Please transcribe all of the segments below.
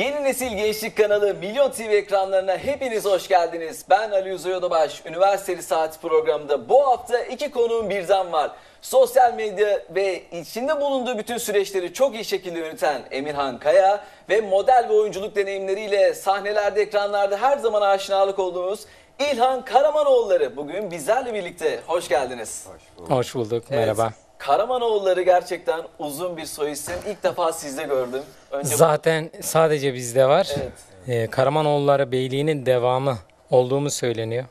Yeni Nesil Gençlik kanalı Milyon TV ekranlarına hepiniz hoş geldiniz. Ben Ali Uzay Odabaş. Üniversiteli Saat programında bu hafta iki konuğum birden var. Sosyal medya ve içinde bulunduğu bütün süreçleri çok iyi şekilde yöneten Emirhan Kaya ve model ve oyunculuk deneyimleriyle sahnelerde, ekranlarda her zaman aşinalık olduğumuz İlhan Karamanoğulları bugün bizlerle birlikte. Hoş geldiniz. Hoş bulduk. Evet, Merhaba. Karamanoğulları gerçekten uzun bir soy isim. İlk defa sizde gördüm. Önce Zaten sadece bizde var. Evet. Ee, Karamanoğulları Beyliği'nin devamı olduğumu söyleniyor.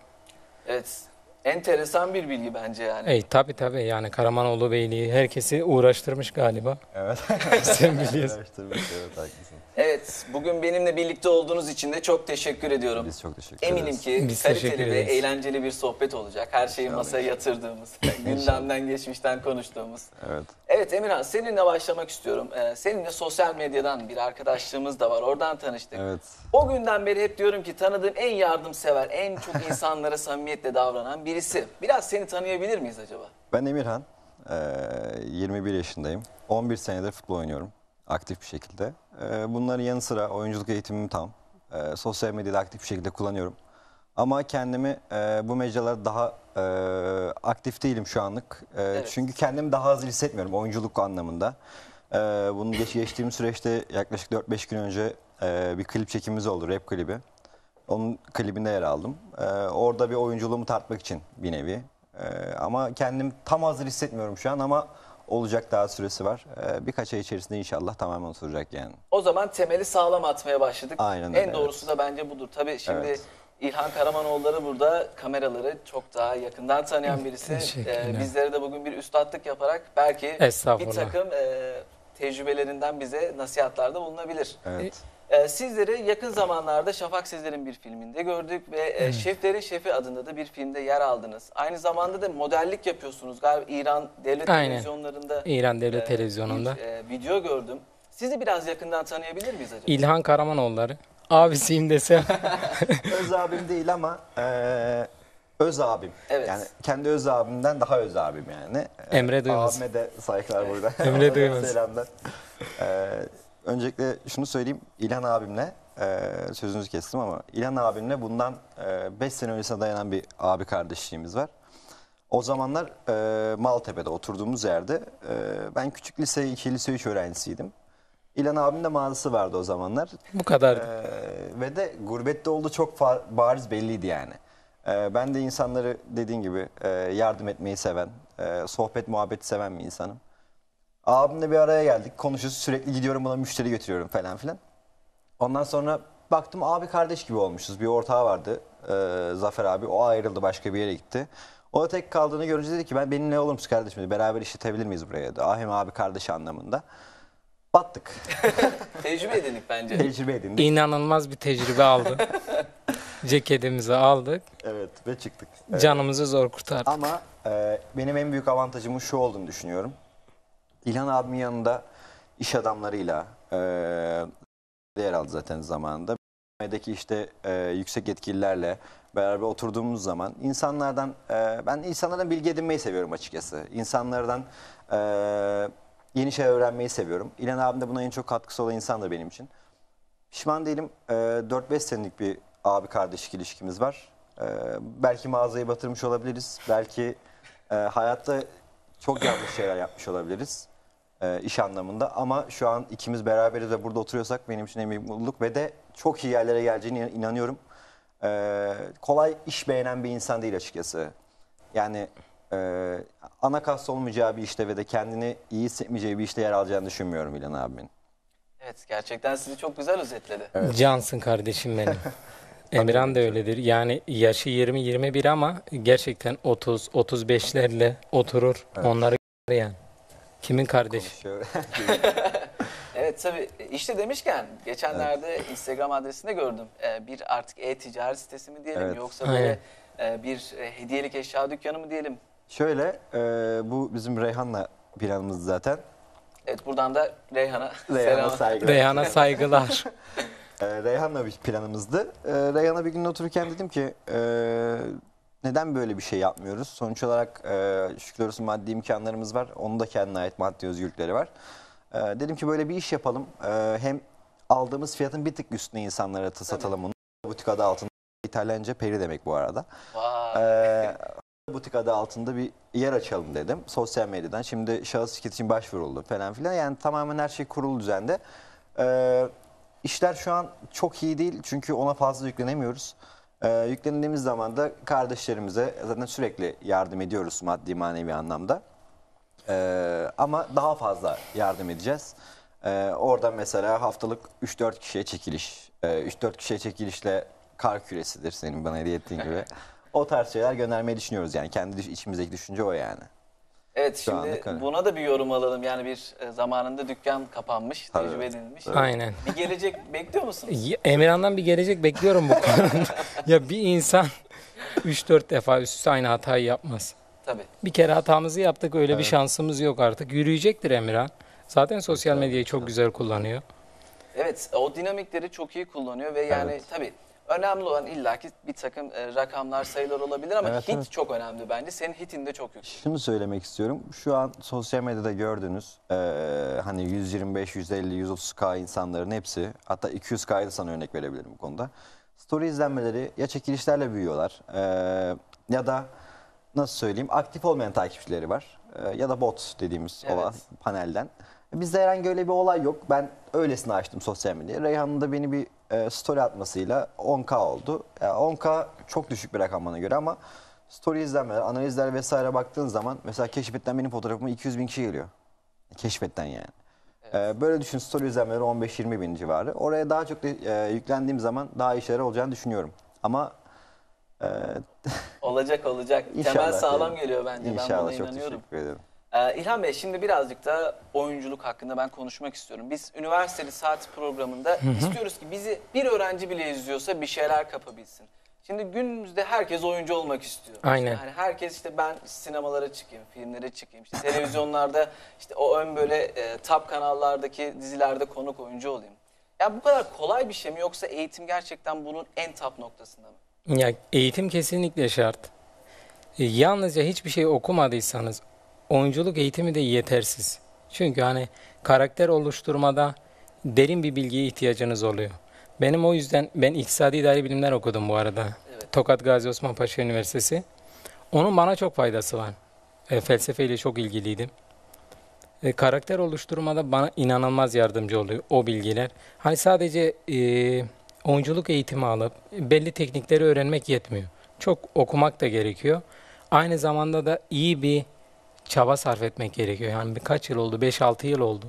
Evet. Enteresan bir bilgi bence yani. Ey tabi tabi yani Karamanoğlu Beyliği herkesi uğraştırmış galiba. Evet. Sen biliyorsun. Araştırmış, evet haklısın. Evet, bugün benimle birlikte olduğunuz için de çok teşekkür ediyorum. Biz çok teşekkür Eminim ederiz. ki Biz kaliteli teşekkür ve ederiz. eğlenceli bir sohbet olacak. Her şeyi masaya yatırdığımız, gündemden geçmişten konuştuğumuz. Evet. Evet Emirhan, seninle başlamak istiyorum. Ee, seninle sosyal medyadan bir arkadaşlığımız da var. Oradan tanıştık. Evet. O günden beri hep diyorum ki tanıdığım en yardımsever, en çok insanlara samimiyetle davranan birisi. Biraz seni tanıyabilir miyiz acaba? Ben Emirhan. Ee, 21 yaşındayım. 11 senedir futbol oynuyorum. Aktif bir şekilde. Ee, bunların yanı sıra oyunculuk eğitimim tam. Ee, sosyal medyada aktif bir şekilde kullanıyorum. Ama kendimi e, bu mecralarda daha e, aktif değilim şu anlık. E, Evet. Çünkü kendimi daha hazır hissetmiyorum oyunculuk anlamında. E, bunun geç, geçtiğim süreçte yaklaşık 4-5 gün önce e, bir klip çekimimiz oldu, rap klibi. Onun klibinde yer aldım. E, orada bir oyunculuğumu tartmak için bir nevi. E, ama kendim tam hazır hissetmiyorum şu an ama olacak daha süresi var. E, birkaç ay içerisinde inşallah tamamen oturacak yani. O zaman temeli sağlam atmaya başladık. Aynen En öyle, doğrusu da bence budur. Tabii şimdi Evet. İlhan Karamanoğulları burada kameraları çok daha yakından tanıyan birisi. Teşekkürler. Ee, bizlere de bugün bir üstadlık yaparak belki bir Estağfurullah. takım e, tecrübelerinden bize nasihatlarda bulunabilir. Evet. Ee, sizleri yakın zamanlarda Şafak Sezer'in bir filminde gördük ve e, Şeflerin Şefi adında da bir filmde yer aldınız. Aynı zamanda da modellik yapıyorsunuz. Galiba İran devlet Aynen. televizyonlarında İran Devlet e, Televizyonu'nda. bir e, video gördüm. Sizi biraz yakından tanıyabilir miyiz acaba? İlhan Karamanoğulları. Abisiyim desem. öz abim değil ama eee, öz abim. Evet. Yani kendi öz abimden daha öz abim yani. Eee, Emre Duymaz. Abime de saygılar burada. Emre Duymaz. Selamlar. Eee, öncelikle şunu söyleyeyim. İlhan abimle eee sözünüzü kestim ama İlhan abimle bundan 5 sene öncesine dayanan bir abi kardeşliğimiz var. O zamanlar eee, Maltepe'de oturduğumuz yerde eee, ben küçük lise 2, lise 3 öğrencisiydim. İlhan abim de mağazası vardı o zamanlar. Bu kadar. Ee, ve de gurbette olduğu çok bariz belliydi yani. Ee, ben de insanları dediğin gibi e, yardım etmeyi seven, e, sohbet muhabbeti seven bir insanım. Abimle bir araya geldik, konuşuyoruz. Sürekli gidiyorum buna müşteri götürüyorum falan filan. Ondan sonra baktım abi kardeş gibi olmuşuz. Bir ortağı vardı e, Zafer abi. O ayrıldı başka bir yere gitti. O da tek kaldığını görünce dedi ki ben benimle olur musun kardeşim dedi. Beraber işletebilir miyiz buraya dedi. Ahim abi kardeş anlamında. Battık. Tecrübe edindik bence. Tecrübe edindik. İnanılmaz bir tecrübe aldık. Ceketimizi aldık. Evet ve çıktık. Canımızı zor kurtardık. Ama e, benim en büyük avantajımın şu olduğunu düşünüyorum. İlhan abimin yanında iş adamlarıyla e, yer aldı zaten zamanında. Medyadaki işte e, yüksek yetkililerle beraber oturduğumuz zaman insanlardan e, ben insanlardan bilgi edinmeyi seviyorum açıkçası. İnsanlardan e, yeni şey öğrenmeyi seviyorum. İlhan abim de buna en çok katkısı olan insandır benim için. Pişman değilim. E, 4-5 senelik bir abi kardeşlik ilişkimiz var. E, belki mağazayı batırmış olabiliriz. Belki e, hayatta çok yanlış şeyler yapmış olabiliriz. E, iş anlamında. Ama şu an ikimiz beraberiz ve burada oturuyorsak benim için en büyük mutluluk ve de çok iyi yerlere geleceğine inanıyorum. E, kolay iş beğenen bir insan değil açıkçası. Yani e, ana kast olmayacağı bir işte ve de kendini iyi hissetmeyeceği bir işte yer alacağını düşünmüyorum İlhan abimin. Evet gerçekten sizi çok güzel özetledi. Cansın kardeşim benim. Emirhan da öyledir. Yani yaşı 20-21 ama gerçekten 30-35'lerle oturur. Onları yani. Kimin kardeşi? Evet tabii işte demişken geçenlerde Instagram adresinde gördüm. Ee, bir artık e-ticaret sitesi mi diyelim Evet. yoksa böyle e, bir e, hediyelik eşya dükkanı mı diyelim? Şöyle, e, bu bizim Reyhan'la planımız zaten. Evet buradan da Reyhan'a Reyhan'a selam. saygılar. Reyhan'a saygılar. E, Reyhan'la bir planımızdı. E, Reyhan'a bir gün otururken dedim ki e, neden böyle bir şey yapmıyoruz? Sonuç olarak e, şükürler olsun maddi imkanlarımız var. Onun da kendine ait maddi özgürlükleri var. E, dedim ki böyle bir iş yapalım. E, hem aldığımız fiyatın bir tık üstüne insanlara ta- satalım bunu. Butik adı altında İtalyanca peri demek bu arada. Ee, butik adı altında bir yer açalım dedim sosyal medyadan. Şimdi şahıs şirket için başvuruldu falan filan. Yani tamamen her şey kurulu düzende. Ee, işler şu an çok iyi değil çünkü ona fazla yüklenemiyoruz. Ee, yüklendiğimiz zaman da kardeşlerimize zaten sürekli yardım ediyoruz maddi manevi anlamda. Ee, ama daha fazla yardım edeceğiz. Ee, oradan mesela haftalık 3-4 kişiye çekiliş. Ee, 3-4 kişiye çekilişle kar küresidir senin bana hediye ettiğin gibi. O tarz şeyler göndermeyi düşünüyoruz yani. Kendi içimizdeki düşünce o yani. Evet Şu şimdi öyle. buna da bir yorum alalım. Yani bir e, zamanında dükkan kapanmış, Tabii. tecrübe edilmiş. Aynen. Bir gelecek bekliyor musunuz? Ya, Emirhan'dan bir gelecek bekliyorum bu konuda. ya bir insan 3-4 defa üst üste aynı hatayı yapmaz. Tabii. Bir kere hatamızı yaptık öyle bir şansımız yok artık. Yürüyecektir Emirhan. Zaten sosyal medyayı çok güzel kullanıyor. Evet o dinamikleri çok iyi kullanıyor ve yani Evet. tabii önemli olan illaki bir takım e, rakamlar sayılar olabilir ama Evet, hit evet. çok önemli bence. Senin hitin de çok yüksek. Şunu söylemek istiyorum. Şu an sosyal medyada gördüğünüz eee, hani 125, 150, 130k insanların hepsi hatta 200k'yı da sana örnek verebilirim bu konuda. Story izlenmeleri ya çekilişlerle büyüyorlar eee, ya da nasıl söyleyeyim aktif olmayan takipçileri var Eee, ya da bot dediğimiz Evet. olan panelden. Bizde herhangi öyle bir olay yok. Ben öylesine açtım sosyal medyayı. Reyhan'ın da beni bir e, story atmasıyla 10k oldu. Ya 10k çok düşük bir rakam bana göre ama story izlenmeler, analizler vesaire baktığın zaman mesela keşfetten benim fotoğrafıma 200 bin kişi geliyor. Keşfetten yani. E, böyle düşün story izlenmeleri 15-20 bin civarı. Oraya daha çok e, yüklendiğim zaman daha işler olacağını düşünüyorum. Ama e, Olacak olacak. Temel sağlam diyelim. geliyor bence. ben inşallah buna çok inanıyorum. teşekkür ederim. Ee, İlhan Bey şimdi birazcık da oyunculuk hakkında ben konuşmak istiyorum. Biz üniversiteli saat programında istiyoruz ki bizi bir öğrenci bile izliyorsa bir şeyler kapabilsin. Şimdi günümüzde herkes oyuncu olmak istiyor. Aynen. Yani herkes işte ben sinemalara çıkayım, filmlere çıkayım, işte televizyonlarda işte o ön böyle e, top kanallardaki dizilerde konuk oyuncu olayım. Ya bu kadar kolay bir şey mi yoksa eğitim gerçekten bunun en top noktasında mı? Ya eğitim kesinlikle şart. E, yalnızca hiçbir şey okumadıysanız oyunculuk eğitimi de yetersiz. Çünkü hani karakter oluşturmada derin bir bilgiye ihtiyacınız oluyor. Benim o yüzden ben iktisadi idari bilimler okudum bu arada. Evet. Tokat Gazi Osman Paşa Üniversitesi. Onun bana çok faydası var. E, felsefeyle çok ilgiliydim. E, karakter oluşturmada bana inanılmaz yardımcı oluyor o bilgiler. Hani sadece e, oyunculuk eğitimi alıp belli teknikleri öğrenmek yetmiyor. Çok okumak da gerekiyor. Aynı zamanda da iyi bir çaba sarf etmek gerekiyor. Yani birkaç yıl oldu, 5-6 yıl oldu.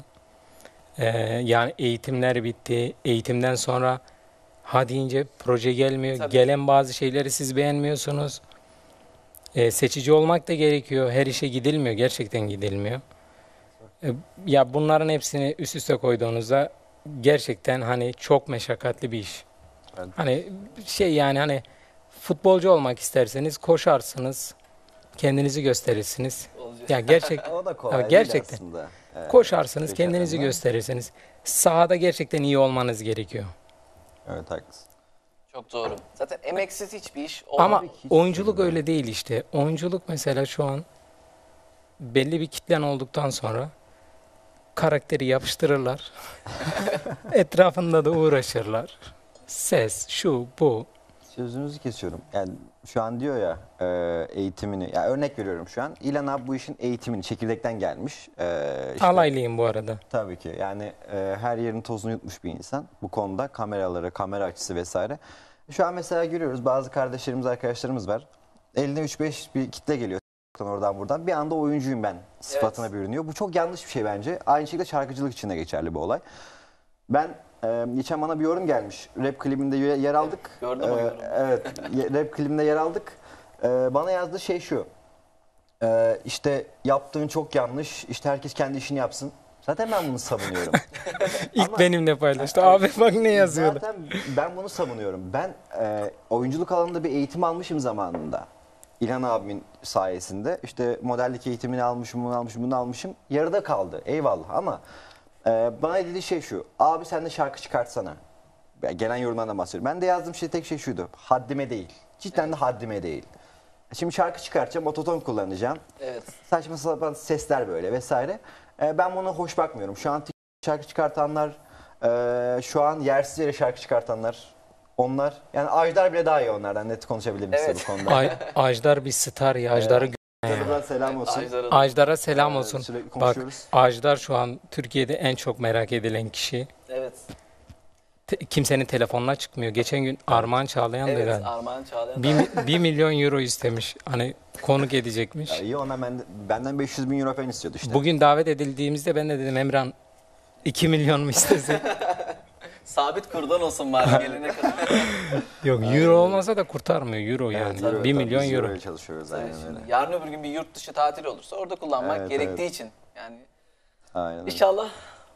E, yani eğitimler bitti. Eğitimden sonra ha deyince proje gelmiyor. Tabii. Gelen bazı şeyleri siz beğenmiyorsunuz. E, seçici olmak da gerekiyor. Her işe gidilmiyor. Gerçekten gidilmiyor. E, ya bunların hepsini üst üste koyduğunuzda gerçekten hani çok meşakkatli bir iş. Evet. Hani şey yani hani futbolcu olmak isterseniz koşarsınız. Kendinizi gösterirsiniz. Olacak. Ya gerçek O da kolay Ya değil gerçekten. aslında. Evet. koşarsınız, Peki kendinizi efendim. gösterirsiniz. Sahada gerçekten iyi olmanız gerekiyor. Evet haklısın. Çok doğru. Zaten emeksiz hiçbir iş olmaz. Ama ki hiç oyunculuk öyle değil işte. Oyunculuk mesela şu an belli bir kitlen olduktan sonra karakteri yapıştırırlar. Etrafında da uğraşırlar. Ses, şu, bu. Sözünüzü kesiyorum. Yani şu an diyor ya e, eğitimini, ya örnek veriyorum şu an. İlan abi bu işin eğitimini çekirdekten gelmiş. E, işte, Alaylıyım bu arada. Tabii ki. Yani e, her yerin tozunu yutmuş bir insan bu konuda. Kameraları, kamera açısı vesaire. Şu an mesela görüyoruz bazı kardeşlerimiz, arkadaşlarımız var. Eline 3-5 bir kitle geliyor oradan buradan. Bir anda oyuncuyum ben sıfatına bürünüyor. Bu çok yanlış bir şey bence. Aynı şekilde şarkıcılık için de geçerli bu olay. Ben e, geçen bana bir yorum gelmiş. Rap klibinde yer aldık. gördüm o E, yorumu. Evet, rap klibinde yer aldık. E, bana yazdığı şey şu. E, işte yaptığın çok yanlış. İşte herkes kendi işini yapsın. Zaten ben bunu savunuyorum. İlk Ama- benimle paylaştı. Abi bak ne yazıyordu. Zaten ben bunu savunuyorum. Ben e, oyunculuk alanında bir eğitim almışım zamanında. İlhan abimin sayesinde. İşte modellik eğitimini almışım, bunu almışım, bunu almışım. Yarıda kaldı. Eyvallah ama e, bana dediği şey şu. Abi sen de şarkı çıkartsana. Ya Gelen yorumlardan bahsediyorum. Ben de yazdığım şey tek şey şuydu. Haddime değil. Cidden de haddime değil. Şimdi şarkı çıkartacağım, ototon kullanacağım Evet. saçma sapan sesler böyle vesaire. E, ben buna hoş bakmıyorum. Şu an şarkı çıkartanlar Ee, şu an yersiz yere şarkı çıkartanlar onlar. Yani Ajdar bile daha iyi onlardan net konuşabilirim Evet. size bu konuda. Ay, Ajdar bir star ya. Ajdar'ı gö- Buradan selam olsun. Ajdar'a- Ajdar'a selam Ee, olsun. sürekli Bak konuşuyoruz. Ajdar şu an Türkiye'de en çok merak edilen kişi. Evet. Te- kimsenin telefonuna çıkmıyor. Geçen gün Armağan Çağlayan da Evet. galiba. Armağan Çağlayan. Bir, mi- bir milyon euro istemiş. Hani konuk edecekmiş. Ya iyi ona ben, benden 500 bin euro falan istiyordu işte. Bugün davet edildiğimizde ben de dedim Emran 2 milyon mu istese? Sabit kurdan olsun bari gelene kadar. Yok euro olmasa da kurtarmıyor euro yani. Evet, tabii, 1 tabii, milyon biz euro. Öyle çalışıyoruz aynen şimdi öyle. yarın öbür gün bir yurt dışı tatil olursa orada kullanmak Evet, gerektiği evet. için. Yani Aynen öyle. inşallah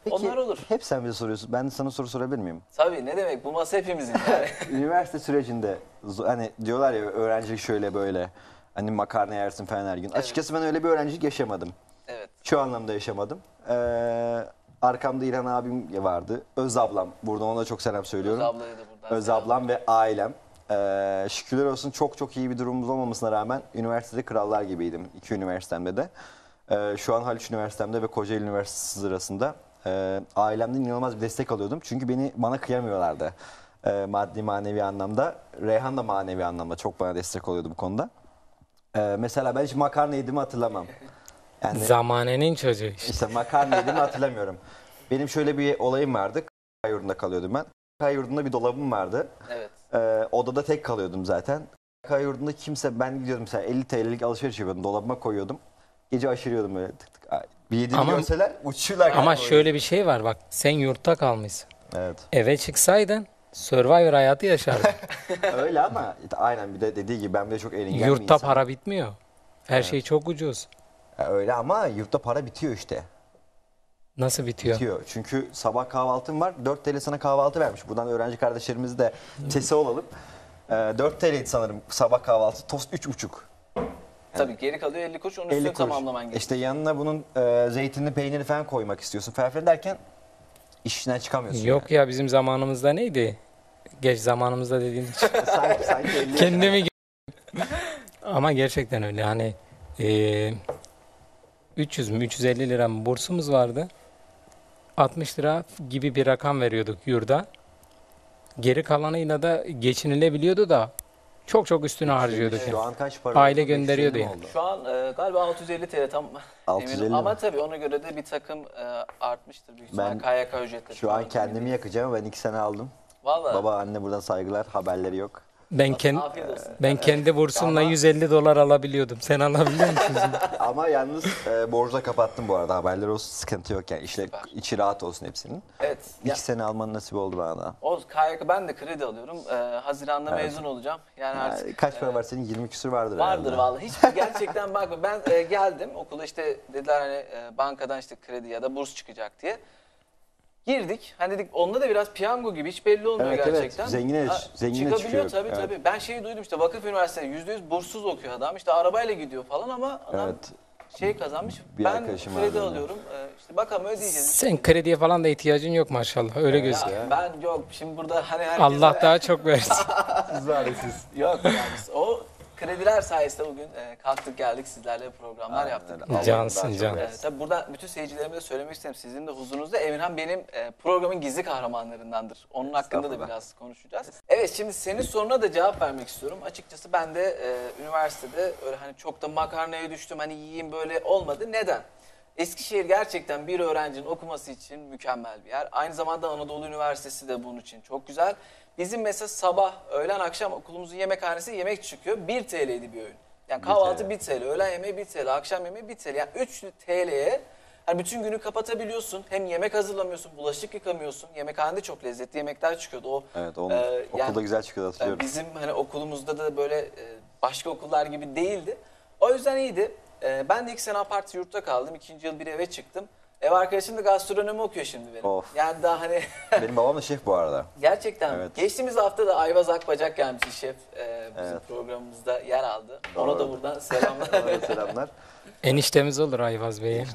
Peki, onlar olur. Hep sen bize soruyorsun. Ben de sana soru sorabilir miyim? Tabii ne demek bu masa hepimizin yani. Üniversite sürecinde zo- hani diyorlar ya öğrencilik şöyle böyle. Hani makarna yersin falan her gün. Açıkçası ben öyle bir öğrencilik yaşamadım. evet. Şu anlamda yaşamadım. Ee, arkamda İlhan abim vardı. Öz ablam. Buradan ona çok selam söylüyorum. Öz ablaya da buradan Öz ablam ve ailem. Ee, şükürler olsun çok çok iyi bir durumumuz olmamasına rağmen üniversitede krallar gibiydim. iki üniversitemde de. Ee, şu an Haliç Üniversitemde ve Kocaeli Üniversitesi sırasında e, ailemden inanılmaz bir destek alıyordum. Çünkü beni bana kıyamıyorlardı. Ee, maddi manevi anlamda. Reyhan da manevi anlamda çok bana destek oluyordu bu konuda. Ee, mesela ben hiç makarna yediğimi hatırlamam. Yani Zamanenin çocuğu işte. işte makarna yediğimi hatırlamıyorum. Benim şöyle bir olayım vardı. Kay yurdunda kalıyordum ben. Kay yurdunda bir dolabım vardı. Evet. Ee, odada tek kalıyordum zaten. Kay yurdunda kimse ben gidiyordum mesela 50 TL'lik alışveriş yapıyordum. Dolabıma koyuyordum. Gece aşırıyordum böyle tık tık. Bir yediğimi Ama- görseler uçuyorlar. Ama yani. şöyle bir şey var bak sen yurtta kalmışsın. Evet. Eve çıksaydın Survivor hayatı yaşardın. Öyle ama aynen bir de dediği gibi ben de çok eğlenceli bir Yurtta para bitmiyor. Her şey çok ucuz. Ya Öyle ama yurtta para bitiyor işte. Nasıl bitiyor? Bitiyor. Çünkü sabah kahvaltım var. 4 TL sana kahvaltı vermiş. Buradan öğrenci kardeşlerimiz de sesi olalım. Ee, 4 TL'ydi sanırım sabah kahvaltı. Tost 3,5. Tabii geri kalıyor 50 kuruş onun 50 üstüne kuruş. tamamlaman gerekiyor. İşte yanına bunun e, zeytinli peyniri falan koymak istiyorsun. Filan derken işinden çıkamıyorsun. Yok ya bizim zamanımızda neydi? Geç zamanımızda dediğin için. yani. sanki, sanki 50 Kendimi Ama gerçekten öyle hani eee 300 mü 350 lira mı bursumuz vardı. 60 lira gibi bir rakam veriyorduk yurda. Geri kalanıyla da geçinilebiliyordu da çok çok üstüne harcıyorduk. Şu yani. an kaç para? Aile gönderiyordu 550 yani. Şu an e, galiba 650 TL tam 650 eminim. mi? Ama tabii ona göre de bir takım e, artmıştır büyük ihtimal Ben KYK ücretleri. Şu an kendimi yakacağım. Ben 2 sene aldım. Valla. Baba anne buradan saygılar. Haberleri yok. Ben olsun. ben kendi bursumla Ama- 150 dolar alabiliyordum. Sen alabiliyor musun? Ama yalnız e, borcu da kapattım bu arada. Haberleri olsun. Sıkıntı yok yani. İşle, içi rahat olsun hepsinin. Evet. Ya, 2 sene alman nasip oldu bana da. o KYK ben de kredi alıyorum. E, Haziran'da Evet. mezun olacağım. Yani Yani artık kaç para e, var senin? 20 küsur vardır Vardır herhalde. vallahi. Hiç gerçekten bakma. Ben e, geldim okula işte dediler hani e, bankadan işte kredi ya da burs çıkacak diye. Girdik. Hani dedik onda da biraz piyango gibi hiç belli olmuyor Evet, evet. gerçekten. Zengine- Ha, zengine Çıkabiliyor çıkıyor. tabii Evet. tabii. Ben şeyi duydum işte Vakıf Üniversitesi %100 burssuz okuyor adam. İşte arabayla gidiyor falan ama adam Evet. şey kazanmış. Bir ben arkadaşım kredi vardı öyle. alıyorum. E, işte bakalım ödeyeceğiz. Sen krediye falan da ihtiyacın yok maşallah. Öyle Ya, gözüküyor. ben yok şimdi burada hani herkese... Allah daha çok versin. Zaresiz. Yok yani o krediler sayesinde bugün e, kalktık geldik sizlerle programlar Aynen yaptık. öyle. Allah Cansın, daha çok can. versin. Tabii burada bütün seyircilerime de söylemek isterim. Sizin de huzurunuzda Emirhan benim e, programın gizli kahramanlarındandır. Onun hakkında da Estağfurullah. biraz konuşacağız. Evet şimdi senin soruna da cevap vermek istiyorum. Açıkçası ben de e, üniversitede öyle hani çok da makarnaya düştüm hani yiyeyim böyle olmadı. Neden? Eskişehir gerçekten bir öğrencinin okuması için mükemmel bir yer. Aynı zamanda Anadolu Üniversitesi de bunun için çok güzel. Bizim mesela sabah, öğlen, akşam okulumuzun yemekhanesi yemek çıkıyor. 1 TL'ydi bir öğün. Yani kahvaltı 1 TL, öğlen yemeği 1 TL, akşam yemeği 1 TL. Yani 3 TL'ye hani bütün günü kapatabiliyorsun. Hem yemek hazırlamıyorsun, bulaşık yıkamıyorsun. Yemekhanede çok lezzetli yemekler çıkıyordu. O Evet onun e, okulda yani- güzel çıkıyor hatırlıyorum. yani bizim hani okulumuzda da böyle e, başka okullar gibi değildi. O yüzden iyiydi. E, ben de ilk sene apart yurtta kaldım. İkinci yıl bir eve çıktım. Ev arkadaşım da gastronomi okuyor şimdi benim. Of. Yani daha hani Benim babam da şef bu arada. gerçekten Evet. geçtiğimiz hafta da Ayvaz Akbacak gelmişti şef e, bizim Evet. programımızda yer aldı. Ona da Doğru. buradan selamlar. Selamlar. Eniştemiz olur Ayvaz Bey'e.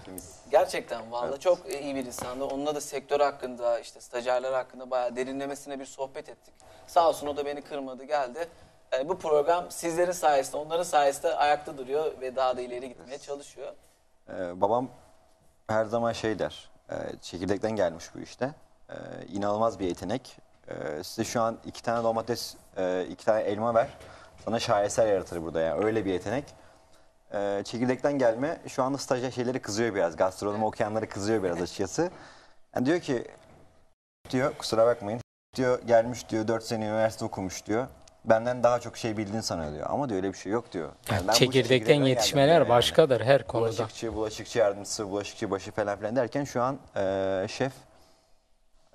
Gerçekten vallahi Evet. çok iyi bir insandı. Onunla da sektör hakkında, işte stajyerler hakkında bayağı derinlemesine bir sohbet ettik. Sağ olsun o da beni kırmadı, geldi. Ee, bu program sizlerin sayesinde, onların sayesinde ayakta duruyor ve daha da ileri gitmeye çalışıyor. Ee, babam her zaman şey der. e, çekirdekten gelmiş bu işte. Ee, inanılmaz bir yetenek. Ee, size şu an iki tane domates, e, iki tane elma ver. Sana şaheser yaratır burada yani. Öyle bir yetenek. Ee, çekirdekten gelme. Şu anda stajyer şeyleri kızıyor biraz. Gastronomi okuyanları kızıyor biraz açıkçası. Yani diyor ki diyor kusura bakmayın diyor gelmiş diyor 4 sene üniversite okumuş diyor. Benden daha çok şey bildiğini sanıyor diyor. Ama diyor öyle bir şey yok diyor. Yani ben bu Çekirdekten çekirdekten geldim yetişmeler diyor yani. başkadır her konuda. Bulaşıkçı, bulaşıkçı yardımcısı, bulaşıkçı başı falan filan derken şu an e, şef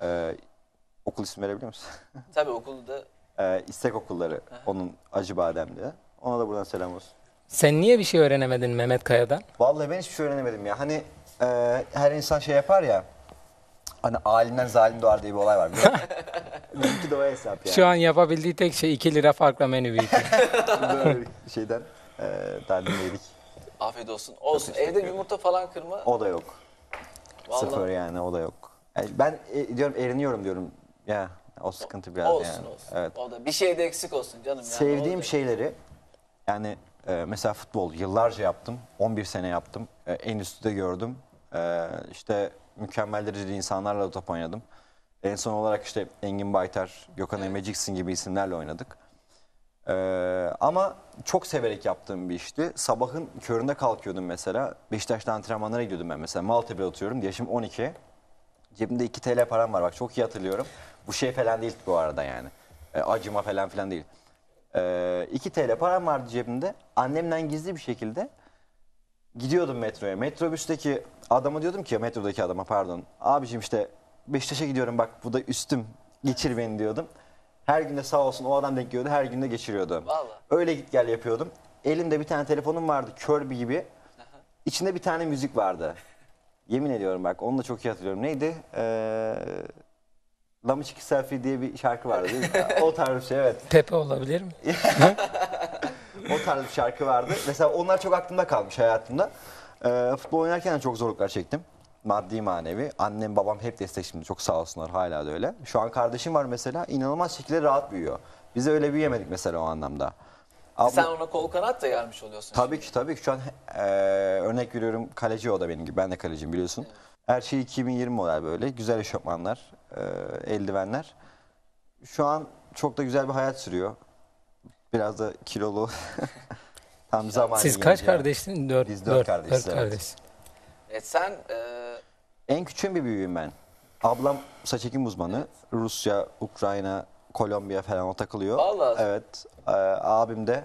e, okul ismi verebiliyor musun? Tabii okulda e, istek okulları onun Acıbadem'de. Ona da buradan selam olsun. Sen niye bir şey öğrenemedin Mehmet Kaya'dan? Vallahi ben hiçbir şey öğrenemedim ya. Hani e, her insan şey yapar ya. Hani alimden zalim doğar diye bir olay var. Benimki de o hesap yani. Şu an yapabildiği tek şey 2 lira farkla menü büyütüyor. Böyle bir şeyden e, daha dinledik. afiyet olsun. Olsun. Evde yumurta falan kırma. O da yok. Sıfır Vallahi yani o da yok. Yani ben e, diyorum eriniyorum diyorum. Ya o sıkıntı biraz olsun yani. olsun. Evet. O da bir şey de eksik olsun canım. Yani. Sevdiğim şeyleri yani e, mesela futbol yıllarca yaptım. 11 sene yaptım. E, en üstte gördüm. E, işte mükemmel derecede insanlarla da top oynadım. En son olarak işte Engin Baytar, Gökhan Emeciksin gibi isimlerle oynadık. E, ama çok severek yaptığım bir işti. Sabahın köründe kalkıyordum mesela. Beşiktaş'ta antrenmanlara gidiyordum ben mesela. Maltepe'de oturuyorum. Yaşım 12. Cebimde 2 TL param var bak çok iyi hatırlıyorum. Bu şey falan değil bu arada yani. E, acıma falan filan değil. E, 2 TL param vardı cebimde. Annemden gizli bir şekilde gidiyordum metroya. Metrobüsteki adama diyordum ki metrodaki adama pardon. Abicim işte Beşiktaş'a gidiyorum bak bu da üstüm geçir beni diyordum. Her gün de sağ olsun o adam denk geliyordu her gün de geçiriyordu. Vallahi. Öyle git gel yapıyordum. Elimde bir tane telefonum vardı kör bir gibi. İçinde bir tane müzik vardı. Yemin ediyorum bak onu da çok iyi hatırlıyorum. Neydi? Ee, Lama Çiki Selfie diye bir şarkı vardı değil mi? o tarz bir şey evet. Pepe olabilir mi? O tarz bir şarkı vardı. Mesela onlar çok aklımda kalmış hayatımda. Ee, futbol oynarken de çok zorluklar çektim. Maddi manevi. Annem babam hep destek şimdi çok sağ olsunlar hala da öyle. Şu an kardeşim var mesela inanılmaz şekilde rahat büyüyor. Biz de öyle büyüyemedik mesela o anlamda. Abla- Sen ona kol kanat da gelmiş oluyorsun. Tabii ki tabii ki şu an e, örnek veriyorum kaleci o da benim gibi. Ben de kaleciyim biliyorsun. Her şey 2020 model böyle. Güzel eşofmanlar, e, eldivenler. Şu an çok da güzel bir hayat sürüyor. Biraz da kilolu. Tam zamanı Siz kaç gelince. kardeşsiniz? Dört. Biz dört kardeşiz, evet. kardeş. Evet, sen e, En küçüğün bir büyüğüm ben. Ablam saç ekim uzmanı. Rusya, Ukrayna, Kolombiya falan o takılıyor. Vallahi. Evet. E, abim de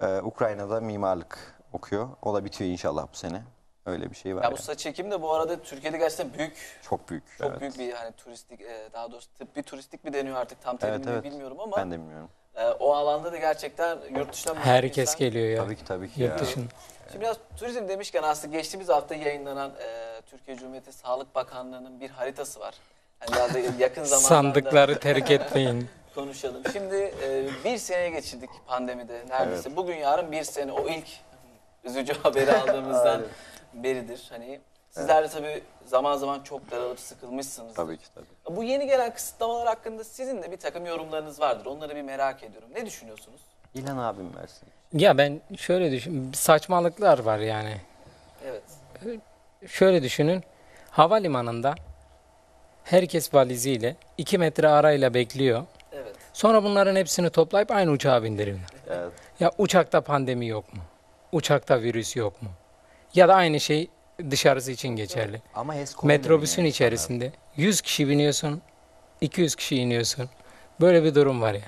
e, Ukrayna'da mimarlık okuyor. O da bitiyor inşallah bu sene. Öyle bir şey var. ya bu yani. saç çekim de bu arada Türkiye'de gerçekten büyük Çok büyük. Çok evet. büyük bir hani turistik e, daha doğrusu tıbbi turistik mi deniyor artık tam Evet, terimini evet. bilmiyorum ama Ben de bilmiyorum. E, o alanda da gerçekten yurt dışından Herkes insan- geliyor ya. Tabii ki tabii ki. Yurt ya. dışında. Şimdi biraz turizm demişken aslında geçtiğimiz hafta yayınlanan e, Türkiye Cumhuriyeti Sağlık Bakanlığı'nın bir haritası var. Hani biraz da yakın zamanlarda Sandıkları terk etmeyin. konuşalım. Şimdi e, bir seneye geçirdik pandemide neredeyse. Bugün yarın bir sene o ilk üzücü haberi aldığımızdan beridir. Hani sizler de tabii zaman zaman çok daralıp sıkılmışsınız. Tabii ki tabii. Bu yeni gelen kısıtlamalar hakkında sizin de bir takım yorumlarınız vardır. Onları bir merak ediyorum. Ne düşünüyorsunuz? İlhan abim versin. Ya ben şöyle düşün, saçmalıklar var yani. Evet. Şöyle düşünün, havalimanında herkes valiziyle 2 metre arayla bekliyor. Evet. Sonra bunların hepsini toplayıp aynı uçağa bindiriyorlar. Evet. Ya uçakta pandemi yok mu? Uçakta virüs yok mu? Ya da aynı şey dışarısı için geçerli. Ama HES konuyla Metrobüsün insanlar. içerisinde 100 kişi biniyorsun, 200 kişi iniyorsun. Böyle bir durum var ya.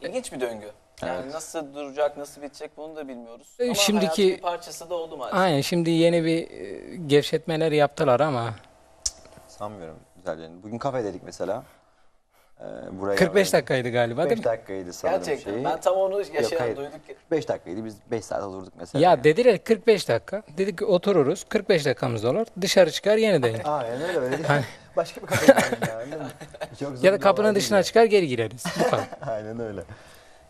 İlginç bir döngü. Yani Evet. nasıl duracak, nasıl bitecek bunu da bilmiyoruz. E, Ama şimdiki- bir parçası da oldu maalesef. Aynen şimdi yeni bir e, gevşetmeler yaptılar ama Sanmıyorum güzel yani. Bugün kafe dedik mesela. Ee, buraya 45 dakikaydı galiba değil 5 mi? dakikaydı sanırım Gerçekten. şeyi. Ben tam onu yaşayan hayır. duyduk ki. 5 dakikaydı biz 5 saat oturduk mesela. Ya dediler 45 dakika. Dedik ki otururuz. 45 dakikamız olur. Dışarı çıkar yeniden. Aynen öyle öyle değil. Başka bir kafe gidelim ya. değil mi? Çok zor ya da kapının dışına değil çıkar geri gireriz. Bu kadar. ya. Aynen öyle.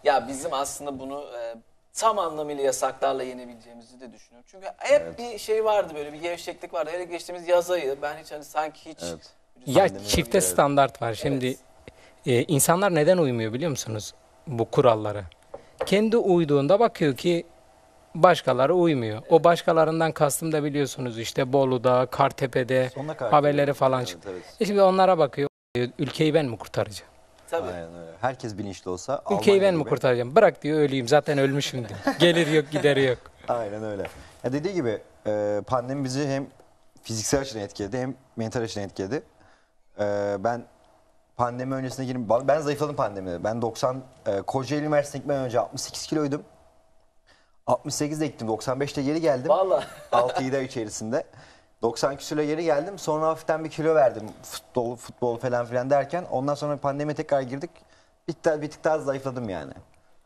Ya bizim aslında bunu e, tam anlamıyla yasaklarla yenebileceğimizi de düşünüyorum. Çünkü hep Evet. bir şey vardı böyle bir gevşeklik vardı. Hele geçtiğimiz yaz ayı ben hiç hani sanki hiç Evet. ya Pandemi çifte evet. standart var. Şimdi Evet. E, insanlar neden uymuyor biliyor musunuz? Bu kurallara. Kendi uyduğunda bakıyor ki başkaları uymuyor. O başkalarından kastım da biliyorsunuz işte Bolu'da, Kartepe'de haberleri falan çıktı. evet. E şimdi onlara bakıyor. diyor, ülkeyi ben mi kurtaracağım? Tabii. Aynen öyle. Herkes bilinçli olsa Ülkeyi Almanya ben mi gibi- kurtaracağım? Bırak diyor öleyim zaten ölmüşüm diyor. Gelir yok gideri yok. Aynen öyle. Ya dediği gibi e, pandemi bizi hem fiziksel açıdan etkiledi hem mental açıdan etkiledi. E, ben pandemi öncesine girip ben zayıfladım pandemide. Ben 90 e, Kocaeli Üniversitesi'ne gitmeden önce 68 kiloydum. 68'de gittim. 95'te geri geldim. Vallahi. 6-7 ay içerisinde. 90 kilo geri geldim. Sonra hafiften bir kilo verdim. Futbol, futbol falan filan derken. Ondan sonra pandemiye tekrar girdik. Bir, bir tık daha zayıfladım yani.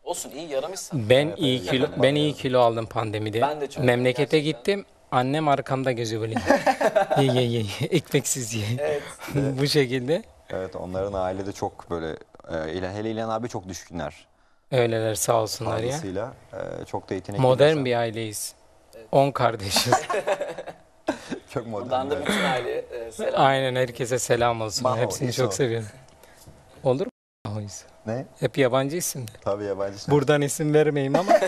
Olsun iyi yaramışsın. Ben iyi kilo ben iyi kilo aldım pandemide. Ben de çok Memlekete gerçekten. gittim. Annem arkamda geziyor böyle. ye ye ye. Ekmeksiz ye. Evet. Bu şekilde. Evet onların ailede çok böyle e, İlhan- hele İlhan abi çok düşkünler. Öyleler sağ olsunlar ya. Fazlasıyla e, çok da yetenekli. Modern bir aileyiz. 10 kardeşiz. Çok modern. Buradan da bütün aileye e, selam. Aynen herkese selam olsun. Maho, Hepsini İso. çok seviyorum. Olur mu? Maho'yuz? Ne? Hep yabancı isimler. Tabii yabancı. Buradan isim vermeyeyim ama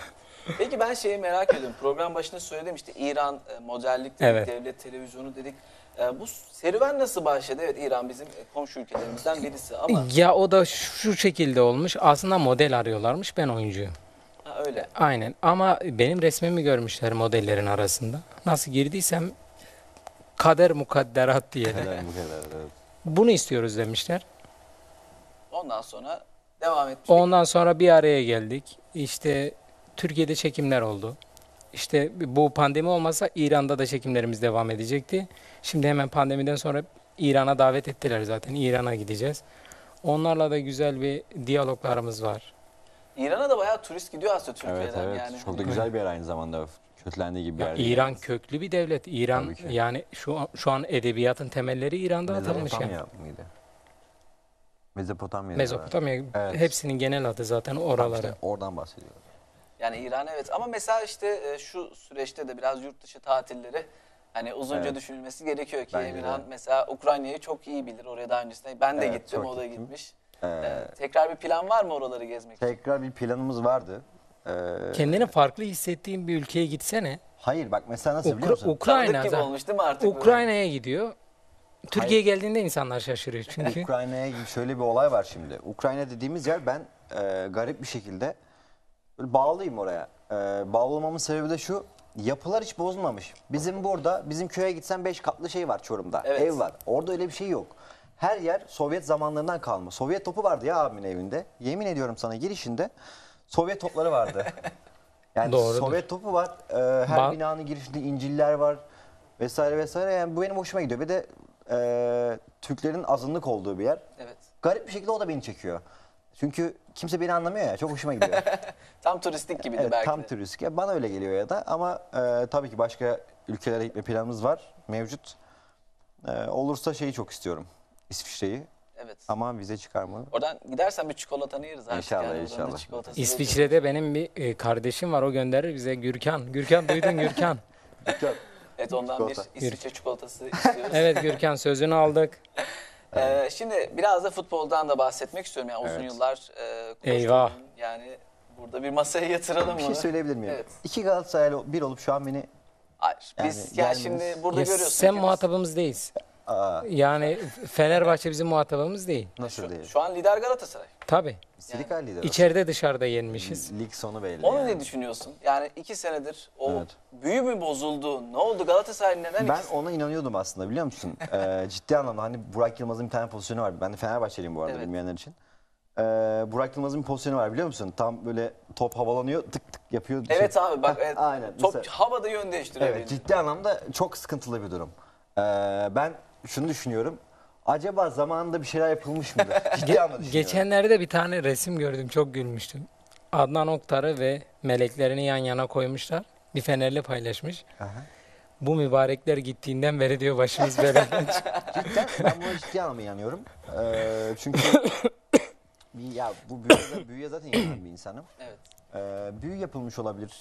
Peki ben şeyi merak ediyorum. Program başında söyledim işte İran e, modellik dedik, Evet. devlet televizyonu dedik. E, bu serüven nasıl başladı? Evet İran bizim e, komşu ülkelerimizden birisi ama ya o da şu şekilde olmuş. Aslında model arıyorlarmış. Ben oyuncuyum. ha, öyle. Aynen ama benim resmimi görmüşler modellerin arasında. Nasıl girdiysem kader mukadderat bu kadar? Evet. Bunu istiyoruz demişler. Ondan sonra devam etmiş. Ondan sonra bir araya geldik. İşte Türkiye'de çekimler oldu. İşte bu pandemi olmasa İran'da da çekimlerimiz devam edecekti. Şimdi hemen pandemiden sonra İran'a davet ettiler zaten. İran'a gideceğiz. Onlarla da güzel bir diyaloglarımız var. İran'a da bayağı turist gidiyor aslında Evet Türkiye'den evet. yani. Çok da güzel bir yer aynı zamanda. Kötülendiği gibi bir yer. İran köklü bir devlet. İran yani şu an, şu an edebiyatın temelleri İran'da atılmış yani. Mezopotamya mıydı? Mezopotamya. Mezopotamya Evet. hepsinin genel adı zaten oraları. İşte oradan bahsediyorum. Yani İran evet ama mesela işte e, şu süreçte de biraz yurt dışı tatilleri hani uzunca Evet. düşünülmesi gerekiyor ki Bence Emirhan de. mesela Ukrayna'yı çok iyi bilir oraya daha öncesinde. Ben de Evet, gittim çok o da gittim. gitmiş. Ee, Ee, tekrar bir plan var mı oraları gezmek için? tekrar bir planımız vardı. Ee, Kendini farklı hissettiğin bir ülkeye gitsene. Hayır bak mesela nasıl biliyor Ukra- musun? Ukrayna Tanıdık gibi zaten- olmuş değil mi artık? böyle? Ukrayna'ya gidiyor. Türkiye'ye geldiğinde insanlar şaşırıyor çünkü. Ukrayna'ya gibi şöyle bir olay var şimdi. Ukrayna dediğimiz yer ben e, garip bir şekilde böyle bağlıyım oraya. E, bağlı olmamın sebebi de şu. Yapılar hiç bozulmamış. Bizim burada, bizim köye gitsen 5 katlı şey var Çorum'da. Evet. Ev var. Orada öyle bir şey yok. Her yer Sovyet zamanlarından kalma. Sovyet topu vardı ya abimin evinde. Yemin ediyorum sana girişinde Sovyet topları vardı. Yani Doğrudur. Sovyet topu var. E, her Ba- binanın girişinde inciller var. Vesaire vesaire. Yani bu benim hoşuma gidiyor. Bir de e, Türklerin azınlık olduğu bir yer. Evet. Garip bir şekilde o da beni çekiyor. Çünkü kimse beni anlamıyor ya. Çok hoşuma gidiyor. Tam turistik gibi de evet, belki tam de. turist. Ya Bana öyle geliyor ya da ama e, tabii ki başka ülkelere gitme planımız var. Mevcut. E, olursa şeyi çok istiyorum. İsviçre'yi. Evet. Ama vize çıkar mı? Oradan gidersen bir çikolatanı yeriz artık. İnşallah, yani. İnşallah. İsviçre'de benim bir e, kardeşim var o gönderir bize Gürkan. Gürkan duydun Gürkan. Evet ondan bir Çikolata. İsviçre çikolatası istiyoruz. Evet Gürkan sözünü aldık. Ee, şimdi biraz da futboldan da bahsetmek istiyorum. Yani uzun Evet. yıllar e, koşturdun. Eyvah. Yani burada bir masaya yatıralım Bir bunu. şey söyleyebilir miyim? Evet. İki Galatasaraylı bir olup şu an beni Hayır. Yani Biz ya gelmeniz- şimdi burada Ya görüyorsun. sen ki biz- muhatabımız değiliz. Aa, Yani Fenerbahçe bizim muhatabımız değil. nasıl şu, değil? şu an lider Galatasaray. Tabii. Yani, lideri. İçeride dışarıda yenmişiz. Lig sonu belli. Onu yani. ne düşünüyorsun? Yani iki senedir o Evet. büyü mü bozuldu? Ne oldu Galatasaray neden? Ben ona inanıyordum aslında biliyor musun? Ee, ciddi anlamda hani Burak Yılmaz'ın bir tane pozisyonu var. Ben de Fenerbahçeliyim bu arada Evet. bilmeyenler için. Ee, Burak Yılmaz'ın bir pozisyonu var biliyor musun? Tam böyle top havalanıyor tık tık yapıyor. Evet Şey- abi bak Heh, evet, aynen. top Mesela- havada yön değiştiriyor. Evet ciddi anlamda çok sıkıntılı bir durum. Ee, ben şunu düşünüyorum. Acaba zamanında bir şeyler yapılmış mıdır? Ciddi Ge- anlamda düşünüyorum. geçenlerde bir tane resim gördüm çok gülmüştüm. Adnan Oktar'ı ve meleklerini yan yana koymuşlar. Bir fenerle paylaşmış. Aha. Bu mübarekler gittiğinden beri diyor başımız belada. Cidden ben buna ciddi anlamda inanıyorum. Ee, çünkü bir- ya bu büyüye, büyüye zaten inanan bir insanım. Evet. Ee, büyü yapılmış olabilir.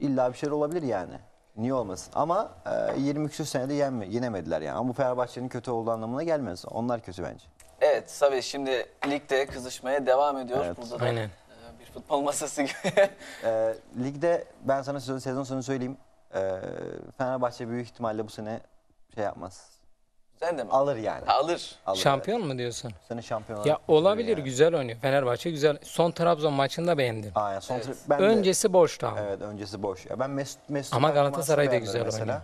İlla bir şeyler olabilir yani. Niye olmasın? Ama e, 20 küsur senede yenme, yenemediler yani. Ama bu Fenerbahçe'nin kötü olduğu anlamına gelmez. Onlar kötü bence. Evet tabii şimdi ligde kızışmaya devam ediyor. Evet. Burada da Aynen. e, bir futbol masası gibi. Ee, ligde ben sana sezon, sezon sonu söyleyeyim. Ee, Fenerbahçe büyük ihtimalle bu sene şey yapmaz. Sen de mi? Alır yani. Ha, alır. Alır, Şampiyon mu diyorsun? Seni şampiyon Ya olarak olabilir yani. güzel oynuyor. Fenerbahçe güzel. Son Trabzon maçında beğendim. Aynen. Son Evet. ben de- Öncesi boştu ama. Evet öncesi boş. Ya ben Mesut Mesut Ama Galatasaray da güzel oynuyor.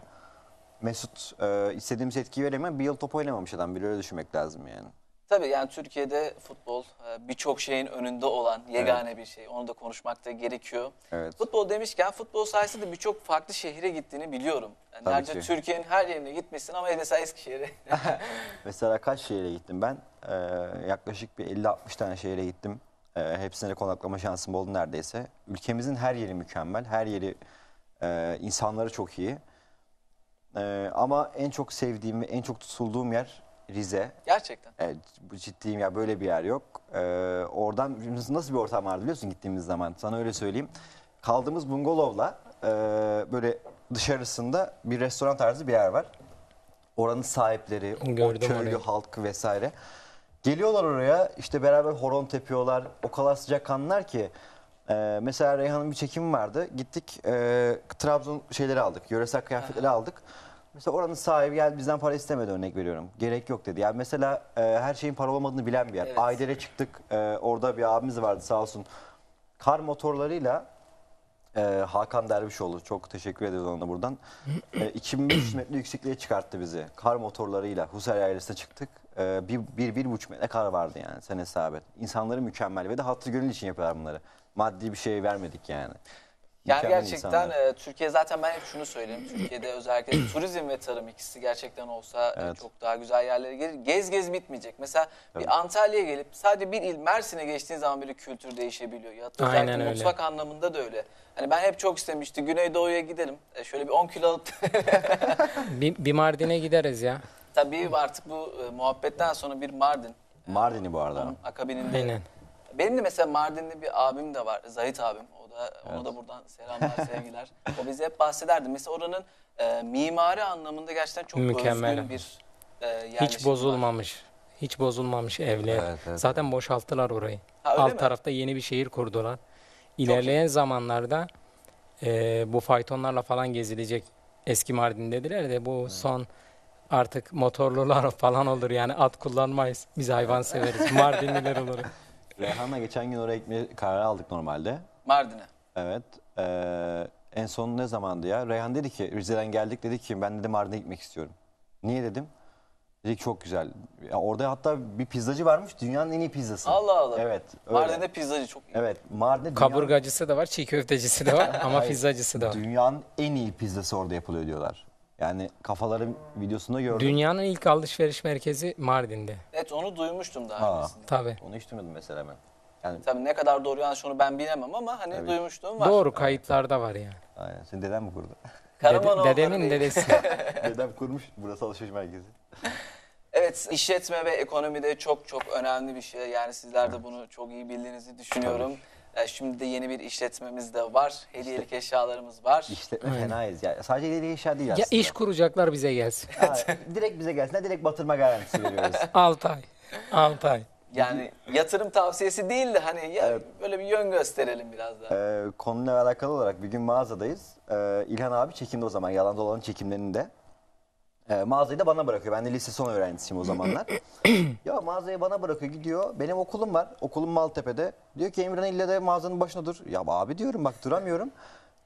Mesut e, istediğimiz etkiyi veremiyor. Bir yıl top oynamamış adam. Bir öyle düşünmek lazım yani. Tabii yani Türkiye'de futbol e, birçok şeyin önünde olan yegane bir şey. Onu da konuşmak da gerekiyor. Evet. Futbol demişken futbol sayesinde birçok farklı şehire gittiğini biliyorum. Yani Tabii ki. Türkiye'nin her yerine gitmişsin ama mesela Eskişehir'e. Mesela kaç şehire gittim ben? E, yaklaşık bir 50-60 tane şehire gittim. E, hepsine konaklama şansım oldu neredeyse. Ülkemizin her yeri mükemmel. Her yeri e, insanları çok iyi. E, ama en çok sevdiğim ve en çok tutulduğum yer Rize. Gerçekten. Evet, bu ciddiyim ya böyle bir yer yok. Ee, oradan nasıl bir ortam vardı biliyorsun gittiğimiz zaman sana öyle söyleyeyim. Kaldığımız bungalovla e, böyle dışarısında bir restoran tarzı bir yer var. Oranın sahipleri, o Gördüm köylü orayı. halkı vesaire. Geliyorlar oraya işte beraber horon tepiyorlar. O kadar sıcakkanlılar ki. Ee, mesela Reyhan'ın bir çekimi vardı. Gittik e, Trabzon şeyleri aldık. Yöresel kıyafetleri aldık. Mesela oranın sahibi geldi bizden para istemedi örnek veriyorum. Gerek yok dedi. Yani mesela e, her şeyin para olmadığını bilen bir yer. Evet. Ayder'e çıktık. E, orada bir abimiz vardı sağ olsun. Kar motorlarıyla e, Hakan Dervişoğlu çok teşekkür ediyoruz ona buradan. E, 2500 metre yüksekliğe çıkarttı bizi. Kar motorlarıyla Husar Yaylası'na çıktık. E, bir, bir, bir buçuk metre kar vardı yani sen hesap et. İnsanları mükemmel ve de hatır gönül için yapıyorlar bunları. Maddi bir şey vermedik yani. Yani Mükemmel gerçekten insanlar. e, Türkiye zaten ben hep şunu söyleyeyim. Türkiye'de özellikle turizm ve tarım ikisi gerçekten olsa e, Evet. çok daha güzel yerlere gelir. Gez gez bitmeyecek. Mesela Tabii. bir Antalya'ya gelip sadece bir il Mersin'e geçtiğin zaman bile kültür değişebiliyor. Ya da Aynen özellikle öyle. mutfak anlamında da öyle. Hani ben hep çok istemiştim Güneydoğu'ya gidelim. E, şöyle bir 10 kilo alıp Bir, bir Mardin'e gideriz ya. tabii artık bu e, muhabbetten sonra bir Mardin. Mardin'i bu arada. Onun akabininde. Aynen. Benim de mesela Mardinli bir abim de var. Zahit abim. O da ona da buradan selamlar, sevgiler. O bize hep bahsederdi. Mesela oranın e, mimari anlamında gerçekten çok Mükemmel. özgün bir e, yerleşim Hiç var. bozulmamış. Hiç bozulmamış evler. Evet, evet, Zaten boşalttılar orayı. Ha, Alt mi? tarafta yeni bir şehir kurdular. İlerleyen zamanlarda e, bu faytonlarla falan gezilecek. Eski Mardin dediler de bu son artık motorlular falan olur yani at kullanmayız. Biz hayvan severiz. Mardinliler olur. Reyhan'la geçen gün oraya gitmeye kararı aldık normalde. Mardin'e. Evet. Ee, en son ne zamandı ya? Reyhan dedi ki Rize'den geldik dedi ki ben dedi Mardin'e gitmek istiyorum. Niye dedim? Dedik çok güzel. Ya orada hatta bir pizzacı varmış dünyanın en iyi pizzası. Allah Allah. Evet. Öyle. Mardin'de pizzacı çok iyi. Evet. Mardin'de dünyanın, Kaburgacısı da var, çiğ köftecisi de var ama pizzacısı da var. dünyanın en iyi pizzası orada yapılıyor diyorlar. Yani kafaları videosunda gördüm. Dünyanın ilk alışveriş merkezi Mardin'de. Evet onu duymuştum daha Aa. öncesinde. Tabii. Onu hiç duymadım mesela ben. Yani Tabii ne kadar doğru yanlış onu ben bilemem ama hani Evet. duymuşluğum var. Doğru kayıtlarda var yani. aynen. Senin deden mi kurdu? Dede- dedemin değil. dedesi. Dedem kurmuş burası alışveriş merkezi. Evet, işletme ve ekonomide çok çok önemli bir şey. Yani sizler de bunu çok iyi bildiğinizi düşünüyorum. Ee, Şimdi de yeni bir işletmemiz de var. Hediyelik eşyalarımız var. İşletme fenayız ya. Sadece ileri eşya değil ya aslında. iş kuracaklar bize gelsin. Ha, direkt bize gelsin. Direkt batırma garantisi veriyoruz. 6 ay. 6 ay. Yani yatırım tavsiyesi değil de hani ya böyle bir yön gösterelim biraz daha. Ee, konuyla alakalı olarak bir gün mağazadayız. Ee, İlhan abi çekimde o zaman. Yalan dolanın çekimlerinde. Ee, mağazayı da bana bırakıyor. Ben de lise son öğrencisiyim o zamanlar. ya mağazayı bana bırakıyor gidiyor. Benim okulum var. Okulum Maltepe'de. Diyor ki Emirhan ille de mağazanın başına dur. Ya abi diyorum bak duramıyorum.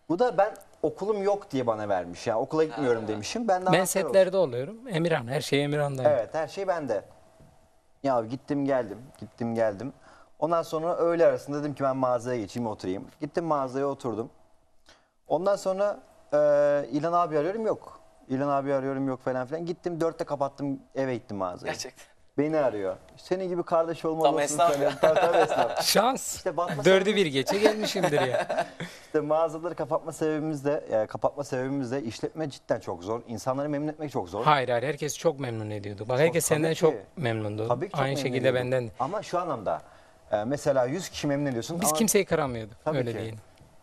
Bu da ben okulum yok diye bana vermiş. Yani okula gitmiyorum demişim. Ben de Ben anahtar setlerde oluyorum. Emirhan. Her şey Emirhan'da. Evet her şey bende. Ya gittim geldim, gittim geldim. Ondan sonra öğle arasında dedim ki ben mağazaya geçeyim oturayım. Gittim mağazaya oturdum. Ondan sonra e, İlhan abi arıyorum yok. İlhan abi arıyorum yok falan filan. Gittim dörtte kapattım eve gittim mağazaya. Gerçekten. Beni arıyor. Senin gibi kardeş olmalı Tam esnaf ya. Tabii, tabii esnaf. Şans. İşte batma Dördü bir geçe gelmişimdir ya. İşte mağazaları kapatma sebebimiz de, e, kapatma sebebimiz de işletme cidden çok zor. İnsanları memnun etmek çok zor. Hayır hayır herkes çok memnun ediyordu. Bak herkes tabii senden ki. çok memnundu. Tabii ki çok Aynı memnun şekilde ediyordum. benden. de. Ama şu anlamda e, mesela 100 kişi memnun ediyorsun. Biz ama kimseyi kıramıyorduk. Tabii Öyle ki. değil.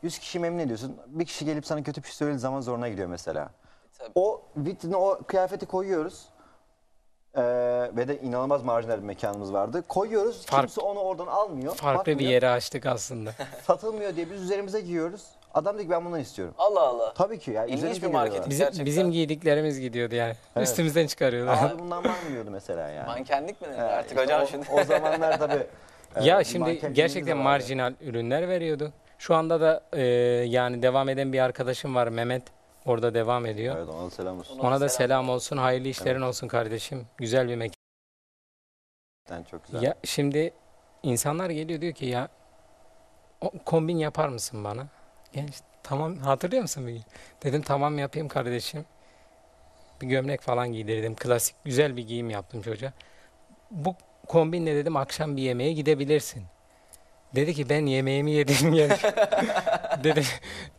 100 kişi memnun ediyorsun. Bir kişi gelip sana kötü bir şey söylediği zaman zoruna gidiyor mesela. Tabii. O vitrine o kıyafeti koyuyoruz. Ee, ve de inanılmaz marjinal bir mekanımız vardı. Koyuyoruz. Fark- kimse onu oradan almıyor. Farklı bir bakmıyor. yere açtık aslında. Satılmıyor diye biz üzerimize giyiyoruz. Adam dedi ki ben bundan istiyorum. Allah Allah. Tabii ki ya. İlginç bir geliyorlar. marketing. Bizim, Gerçekten. bizim giydiklerimiz gidiyordu yani. Evet. Üstümüzden çıkarıyorlar. Abi bundan var mı diyordu mesela yani. Mankenlik mi denir Ee, artık işte hocam o, şimdi? o zamanlar tabii. e, ya şimdi mankenliğimiz gerçekten de vardı. marjinal ürünler veriyordu. Şu anda da e, yani devam eden bir arkadaşım var Mehmet. Orada devam ediyor. Evet ona da selam olsun. Ona da selam olsun. Hayırlı işlerin olsun kardeşim. Güzel bir mekan. Gerçekten çok güzel. Ya şimdi insanlar geliyor diyor ki ya kombin yapar mısın bana? Yani işte, tamam hatırlıyor musun bir gün? Dedim tamam yapayım kardeşim. Bir gömlek falan giydirdim. Klasik güzel bir giyim yaptım çocuğa. Bu kombinle dedim akşam bir yemeğe gidebilirsin. Dedi ki ben yemeğimi yedim yedim. dedim,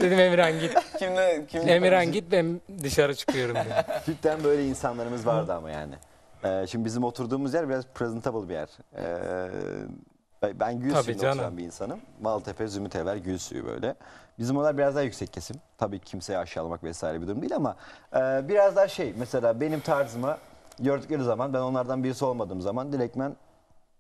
dedim Emirhan git. kimle, kimle Emirhan git ben dışarı çıkıyorum dedim. Cidden böyle insanlarımız vardı ama yani. Ee, şimdi bizim oturduğumuz yer biraz presentable bir yer. Ee, ben- gül Tabii suyunda oturan bir insanım. Maltepe, Zümrütever, gül suyu böyle. Bizim oralar biraz daha yüksek kesim. Tabii ki kimseyi aşağılamak vesaire bir durum değil ama e, biraz daha şey mesela benim tarzıma gördükleri zaman ben onlardan birisi olmadığım zaman direktmen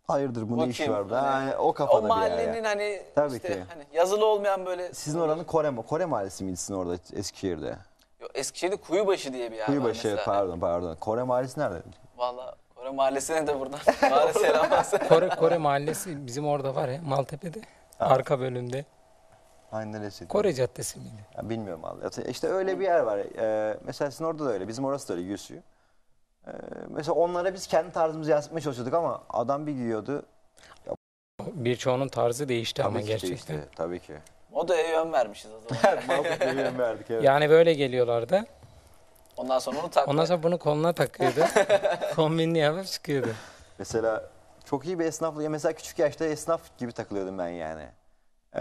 hayırdır bu ne işi kim? var burada? Hani Yani o O kafada bir yer. mahallenin yani. hani Tabii işte ki. hani yazılı olmayan böyle Sizin oranın Kore, Kore mahallesi miydi sizin orada Eskişehir'de? Yok, Eskişehir'de Kuyubaşı diye bir yer var Kuyubaşı mesela. pardon pardon. Kore mahallesi nerede? Valla Kore Mahallesi'ne de buradan bari selam. Kore, Kore mahallesi bizim orada var ya Maltepe'de. Arka bölümde. Aynı neresiydi? Kore Caddesi miydi? Ya bilmiyorum vallahi. İşte öyle bir yer var. Ee, mesela sizin orada da öyle. Bizim orası da öyle suyu. Ee, mesela onlara biz kendi tarzımızı yansıtmaya çalışıyorduk ama adam bir giyiyordu. Birçoğunun tarzı değişti ama Tabii ki gerçekten. değişti. Tabii ki. Modaya yön vermişiz o zaman. Mahmut Bey'e verdik evet. Yani böyle geliyorlardı. Ondan sonra onu takma. Ondan sonra bunu koluna takıyordu. Kombinli yapıp çıkıyordu. Mesela çok iyi bir esnaflık. Ya mesela küçük yaşta esnaf gibi takılıyordum ben yani. Ee,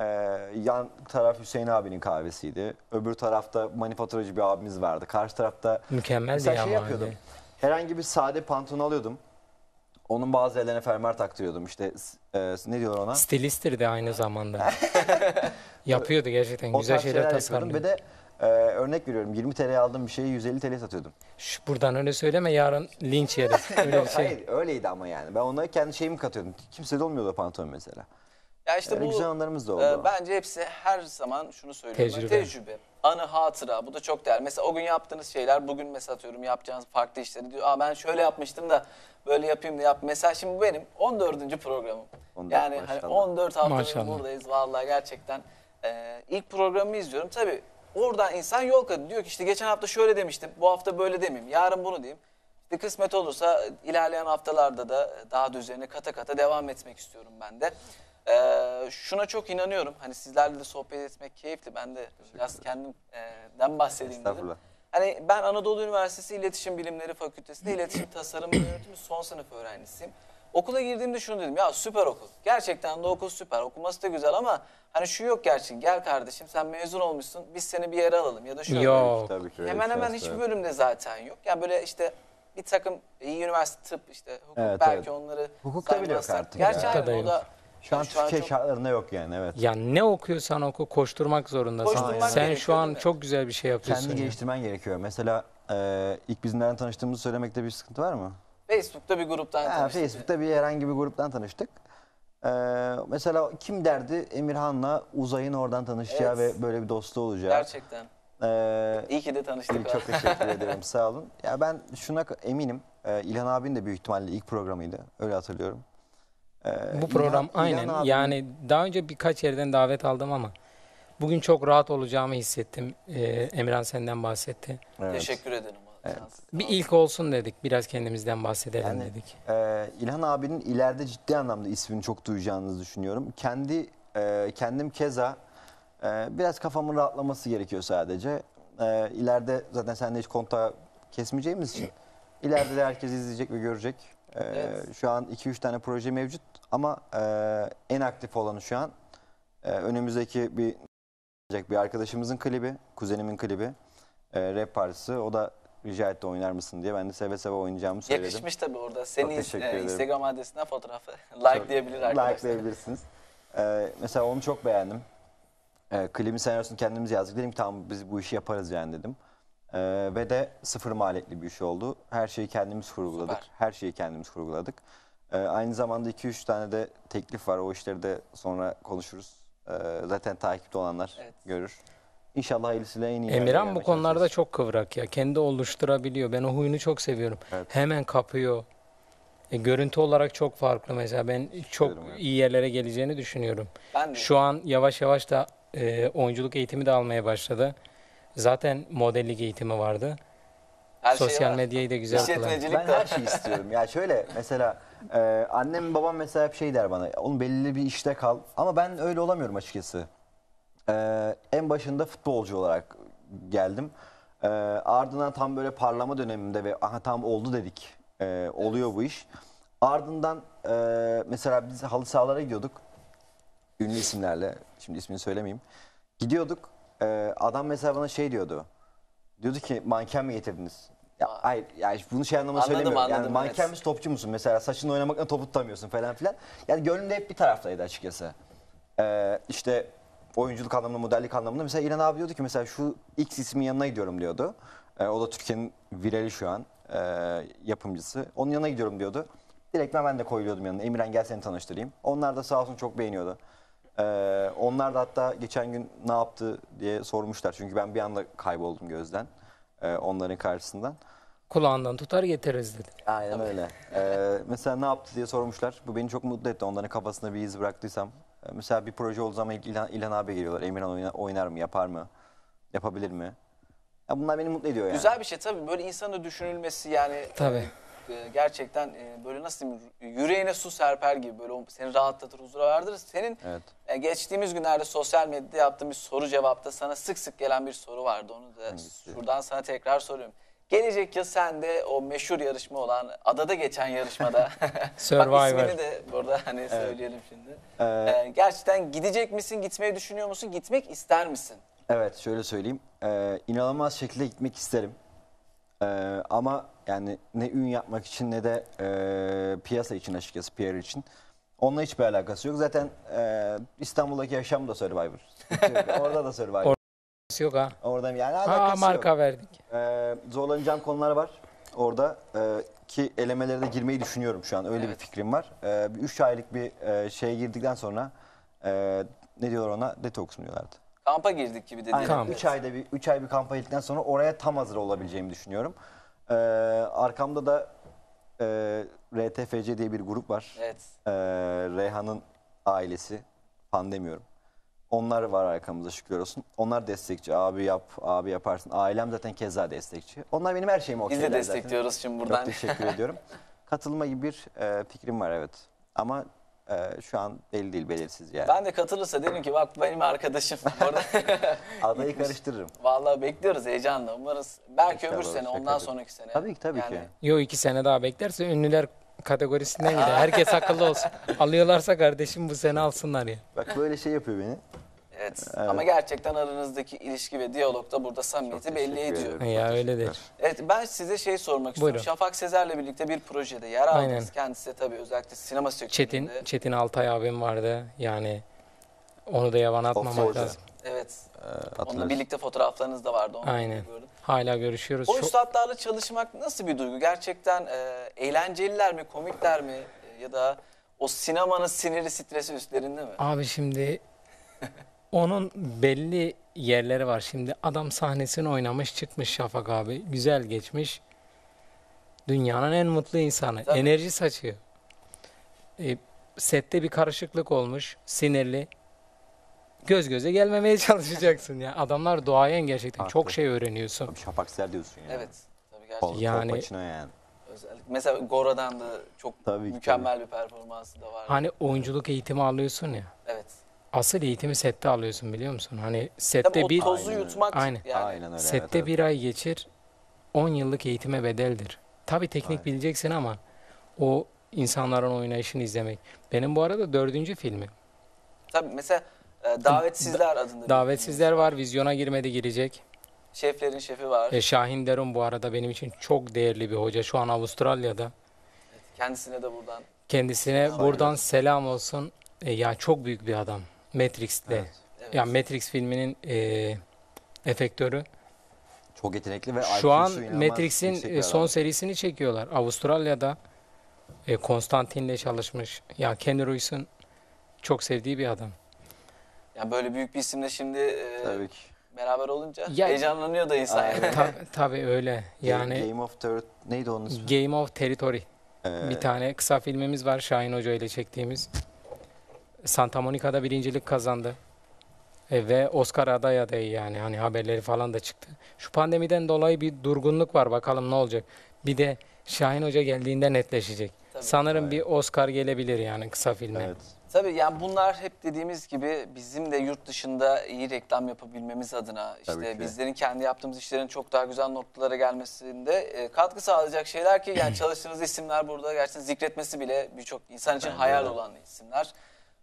yan taraf Hüseyin abinin kahvesiydi. Öbür tarafta manifaturacı bir abimiz vardı. Karşı tarafta Mükemmel Mesela diye şey ama. yapıyordum. öyle. Herhangi bir sade pantolon alıyordum. Onun bazı yerlerine fermuar taktırıyordum. İşte e, ne diyorlar ona? Stilisttir de aynı zamanda. Yapıyordu gerçekten. O Güzel tarz şeyler yapıyordum tasarlıyor. ve de e, örnek veriyorum 20 TL aldığım bir şeyi 150 TL satıyordum. Şş, buradan öyle söyleme yarın linç yeriz. Öyle Yok bir şey. hayır öyleydi ama yani. Ben onlara kendi şeyimi katıyordum. Kimse de olmuyordu o pantolon mesela. Ya işte Öyle bu güzel anlarımız da oldu. e, bence hepsi her zaman şunu söylüyorum. Tecrübe. Tecrübe. Anı, hatıra. Bu da çok değerli. Mesela o gün yaptığınız şeyler bugün mesela atıyorum yapacağınız farklı işleri diyor. Aa ben şöyle yapmıştım da böyle yapayım da yap. Mesela şimdi bu benim 14. programım. 14 yani hani maşallah. 14 haftadır Maşallah. buradayız. Vallahi gerçekten e, ilk programımı izliyorum. Tabii oradan insan yol kat diyor ki işte geçen hafta şöyle demiştim. Bu hafta böyle demeyeyim. Yarın bunu diyeyim. İşte kısmet olursa ilerleyen haftalarda da daha da üzerine kata kata devam etmek istiyorum ben de. Ee, şuna çok inanıyorum. Hani sizlerle de sohbet etmek keyifli. Ben de biraz kendimden bahsedeyim dedim. Hani ben Anadolu Üniversitesi İletişim Bilimleri Fakültesi'nde İletişim Tasarım ve Yönetimi son sınıf öğrencisiyim. Okula girdiğimde şunu dedim ya süper okul. Gerçekten de okul süper. Okuması da güzel ama hani şu yok gerçekten. Gel kardeşim sen mezun olmuşsun. Biz seni bir yere alalım ya da şöyle. Yok. Tabii ki Hemen hemen da hiçbir bölümde zaten yok. Yani böyle işte bir takım iyi üniversite tıp işte hukuk Evet, belki evet. onları Hukukta bile yok artık. Gerçi da o da Şu an şu an Türkiye çok- şartlarında yok yani evet. Ya ne okuyorsan oku koşturmak zorundasın. Koşturmak Sen gerekiyor, şu an değil mi? çok güzel bir şey yapıyorsun. Kendini ya. geliştirmen gerekiyor. Mesela e, ilk biz nereden tanıştığımızı söylemekte bir sıkıntı var mı? Facebook'ta bir gruptan Ha, tanıştık. Facebook'ta bir herhangi bir gruptan tanıştık. Ee, mesela kim derdi Emirhan'la Uzay'ın oradan tanışacağı Evet. ve böyle bir dostluğu olacağı. Gerçekten. Ee, İyi ki de tanıştık. çok teşekkür ederim sağ olun. Ya ben şuna eminim. Ee, İlhan abinin de büyük ihtimalle ilk programıydı. Öyle hatırlıyorum. Ee, Bu program İlhan- aynen İlhan yani daha önce birkaç yerden davet aldım ama bugün çok rahat olacağımı hissettim. Ee, Emirhan senden bahsetti. Evet. Teşekkür ederim. Evet. Bir ilk olsun dedik. Biraz kendimizden bahsedelim Yani, dedik. Ee, İlhan abinin ileride ciddi anlamda ismini çok duyacağınızı düşünüyorum. Kendi e, kendim keza e, biraz kafamın rahatlaması gerekiyor sadece. E, ileride zaten seninle hiç kontağı kesmeyeceğimiz için ileride de herkes izleyecek ve görecek. Evet. Şu an 2-3 tane proje mevcut ama e, en aktif olanı şu an e, önümüzdeki bir bir arkadaşımızın klibi, kuzenimin klibi. E, rap partisi. O da rica etti oynar mısın diye. Ben de seve seve oynayacağımı söyledim. Yakışmış tabii orada. Senin e. Instagram adresinden fotoğrafı like diyebilir arkadaşlar. Likelayabilirsiniz. Ee, mesela onu çok beğendim. Ee, klibin senaryosunu kendimiz yazdık. Dedim ki tamam biz bu işi yaparız yani dedim. Ee, ve de sıfır maliyetli bir iş oldu. Her şeyi kendimiz kurguladık. Süper. Her şeyi kendimiz kurguladık. Ee, aynı zamanda 2-3 tane de teklif var. O işleri de sonra konuşuruz. Ee, zaten takipte olanlar Evet. görür. İnşallah hayırlısıyla en iyi Emirhan bu konularda çalışırız. çok kıvrak ya. Kendi oluşturabiliyor. Ben o huyunu çok seviyorum. Evet. Hemen kapıyor. E, görüntü olarak çok farklı mesela. Ben çok evet. iyi yerlere geleceğini düşünüyorum. Ben de. Şu an yavaş yavaş da e, oyunculuk eğitimi de almaya başladı. Zaten modellik eğitimi vardı. Her şey Sosyal var. medyayı da güzel kullanıyor. İşletmecilik Ben de. her şeyi istiyorum. Ya şöyle mesela e, annem babam mesela hep şey der bana. Oğlum belli bir işte kal. Ama ben öyle olamıyorum açıkçası. E, en başında futbolcu olarak geldim. E, ardından tam böyle parlama döneminde ve aha tam oldu dedik. E, oluyor bu iş. Ardından e, mesela biz halı sahalara gidiyorduk. Ünlü isimlerle. Şimdi ismini söylemeyeyim. Gidiyorduk. E, adam mesela bana şey diyordu. Diyordu ki manken mi getirdiniz? Ya hayır yani bunu şey anlamda Anladım, söylemiyorum. yani anladım, manken evet. misin topçu musun? Mesela saçını oynamakla topu tutamıyorsun falan filan. Yani gönlümde hep bir taraftaydı açıkçası. Ee, işte oyunculuk anlamında, modellik anlamında. Mesela İlhan abi diyordu ki mesela şu X ismin yanına gidiyorum diyordu. Ee, o da Türkiye'nin virali şu an ee, yapımcısı. Onun yanına gidiyorum diyordu. Direkt ben de koyuluyordum yanına. Emirhan gel seni tanıştırayım. Onlar da sağ olsun çok beğeniyordu. Ee, onlar da hatta geçen gün ne yaptı diye sormuşlar. Çünkü ben bir anda kayboldum gözden. ee, onların karşısından. Kulağından tutar getiririz dedi. Aynen öyle. Ee, mesela ne yaptı diye sormuşlar. Bu beni çok mutlu etti. Onların kafasında bir iz bıraktıysam. Ee, mesela bir proje olduğu zaman ilk İlhan, İlhan abi geliyorlar. Emirhan oynar, oynar mı, yapar mı? Yapabilir mi? Ya bunlar beni mutlu ediyor yani. Güzel bir şey tabii böyle insanın düşünülmesi yani Tabii. E, gerçekten e, böyle nasıl diyeyim yüreğine su serper gibi böyle seni rahatlatır huzura vardır. Senin Evet. e, geçtiğimiz günlerde sosyal medyada yaptığım bir soru cevapta sana sık sık gelen bir soru vardı onu da Hangisi? şuradan sana tekrar soruyorum. Gelecek yıl sen de o meşhur yarışma olan adada geçen yarışmada bak Survivor. ismini de burada hani söyleyelim şimdi. Ee, E, gerçekten gidecek misin gitmeyi düşünüyor musun gitmek ister misin? Evet şöyle söyleyeyim. Ee, inanılmaz şekilde gitmek isterim. Ee, ama yani ne ün yapmak için ne de e, piyasa için açıkçası PR için. Onunla hiçbir alakası yok. Zaten e, İstanbul'daki yaşam da Survivor. Orada da Survivor. Or- Yok ha. Orada yani Ha alakası marka yok. verdik. Ee, zorlanacağım konular var orada e, ki elemelere de girmeyi düşünüyorum şu an. Öyle bir Evet. fikrim var. Ee, bir üç aylık bir e, şeye girdikten sonra e, ne diyorlar ona? Detoks mu diyorlardı? Kampa girdik gibi dedi. Aynen. Kamp. 3 ayda bir 3 ay bir kampa gittikten sonra oraya tam hazır olabileceğimi düşünüyorum. Ee, arkamda da e, RTFC diye bir grup var. Evet. Ee, Reyhan'ın ailesi. Fan demiyorum. Onlar var arkamızda şükür olsun. Onlar destekçi. Abi yap, abi yaparsın. Ailem zaten keza destekçi. Onlar benim her şeyimi Biz okeyler de zaten. destekliyoruz şimdi Çok buradan. teşekkür ediyorum. Katılma gibi bir e, fikrim var evet. Ama e, şu an belli değil, belirsiz yani. Ben de katılırsa derim ki bak benim arkadaşım. Orada Adayı karıştırırım. vallahi bekliyoruz heyecanla. Umarız belki öbür İnşallah sene olacak, ondan tabii. sonraki sene. Tabii ki, tabii ki. Yo iki sene daha beklerse ünlüler kategorisinden gider. Herkes akıllı olsun. Alıyorlarsa kardeşim bu sene alsınlar ya. Bak böyle şey yapıyor beni. Evet. Evet. Ama gerçekten aranızdaki ilişki ve diyalog da burada samimiyeti belli Teşekkür ediyor. ederim. Ya teşekkürler. Evet ben size şey sormak istiyorum. Buyurun. Şafak Sezer'le birlikte bir projede yer aldınız. Aynen. Kendisi de tabii özellikle sinema Çetin sektöründe. Çetin Altay abim vardı. Yani onu da yavan atmamak Forza. lazım. Evet. Ee, Onunla hatırlarsın. birlikte fotoğraflarınız da vardı. Onu Aynen. gördüm. Hala görüşüyoruz. O Çok- üstadlarla çalışmak nasıl bir duygu? Gerçekten e, eğlenceliler mi, komikler mi? E, ya da o sinemanın siniri, stresi üstlerinde mi? Abi şimdi onun belli yerleri var. Şimdi adam sahnesini oynamış çıkmış Şafak abi. Güzel geçmiş. Dünyanın en mutlu insanı. Tabii. Enerji saçıyor. E, sette bir karışıklık olmuş. Sinirli. Göz göze gelmemeye çalışacaksın ya. Adamlar doğayan gerçekten. Haklı. Çok şey öğreniyorsun. Tabii Şapaksel diyorsun yani. Evet. Tabii gerçekten. Kol, Yani- yani. Özellikle. Mesela Gora'dan da çok Tabii mükemmel bir performansı da var. Hani oyunculuk eğitimi alıyorsun ya. Evet. Asıl eğitimi sette alıyorsun biliyor musun? Hani sette Tabii o bir tozu Aynen. yutmak Aynen. yani. Aynen öyle. Sette evet, evet. bir ay geçir, 10 yıllık eğitime bedeldir. Tabii teknik Aynen. bileceksin ama o insanların oynayışını izlemek. Benim bu arada dördüncü filmim. Tabii mesela e, Davetsizler adında. bir Davetsizler filmimiz var, vizyona girmedi girecek. Şeflerin şefi var. E, Şahin Derun bu arada benim için çok değerli bir hoca. Şu an Avustralya'da. Kendisine de buradan. Kendisine buradan selam olsun. E, ya çok büyük bir adam. Matrix'te. Evet. Evet. Ya Matrix filminin e, efektörü. Çok yetenekli ve Şu an Matrix'in e, son adam. serisini çekiyorlar. Avustralya'da e, Konstantin'le çalışmış. Ya Ken Reeves'in çok sevdiği bir adam. Yani böyle büyük bir isimle şimdi e, Tabii ki. beraber olunca Ya- heyecanlanıyor da insan. Aynen. Ta- tabii öyle. Yani Game of Terror neydi onun ismi? Game of Territory. Ee, Bir tane kısa filmimiz var Şahin Hoca ile çektiğimiz. Santa Monica'da birincilik kazandı. E, ve Oscar aday adayı yani hani haberleri falan da çıktı. Şu pandemiden dolayı bir durgunluk var bakalım ne olacak. Bir de Şahin Hoca geldiğinde netleşecek. Tabii. Sanırım bir Oscar gelebilir yani kısa filme. evet. Tabii yani bunlar hep dediğimiz gibi bizim de yurt dışında iyi reklam yapabilmemiz adına Tabii işte bizlerin kendi yaptığımız işlerin çok daha güzel noktalara gelmesinde e, katkı sağlayacak şeyler ki yani çalıştığınız isimler burada gerçekten zikretmesi bile birçok insan için Bence hayal de. olan isimler.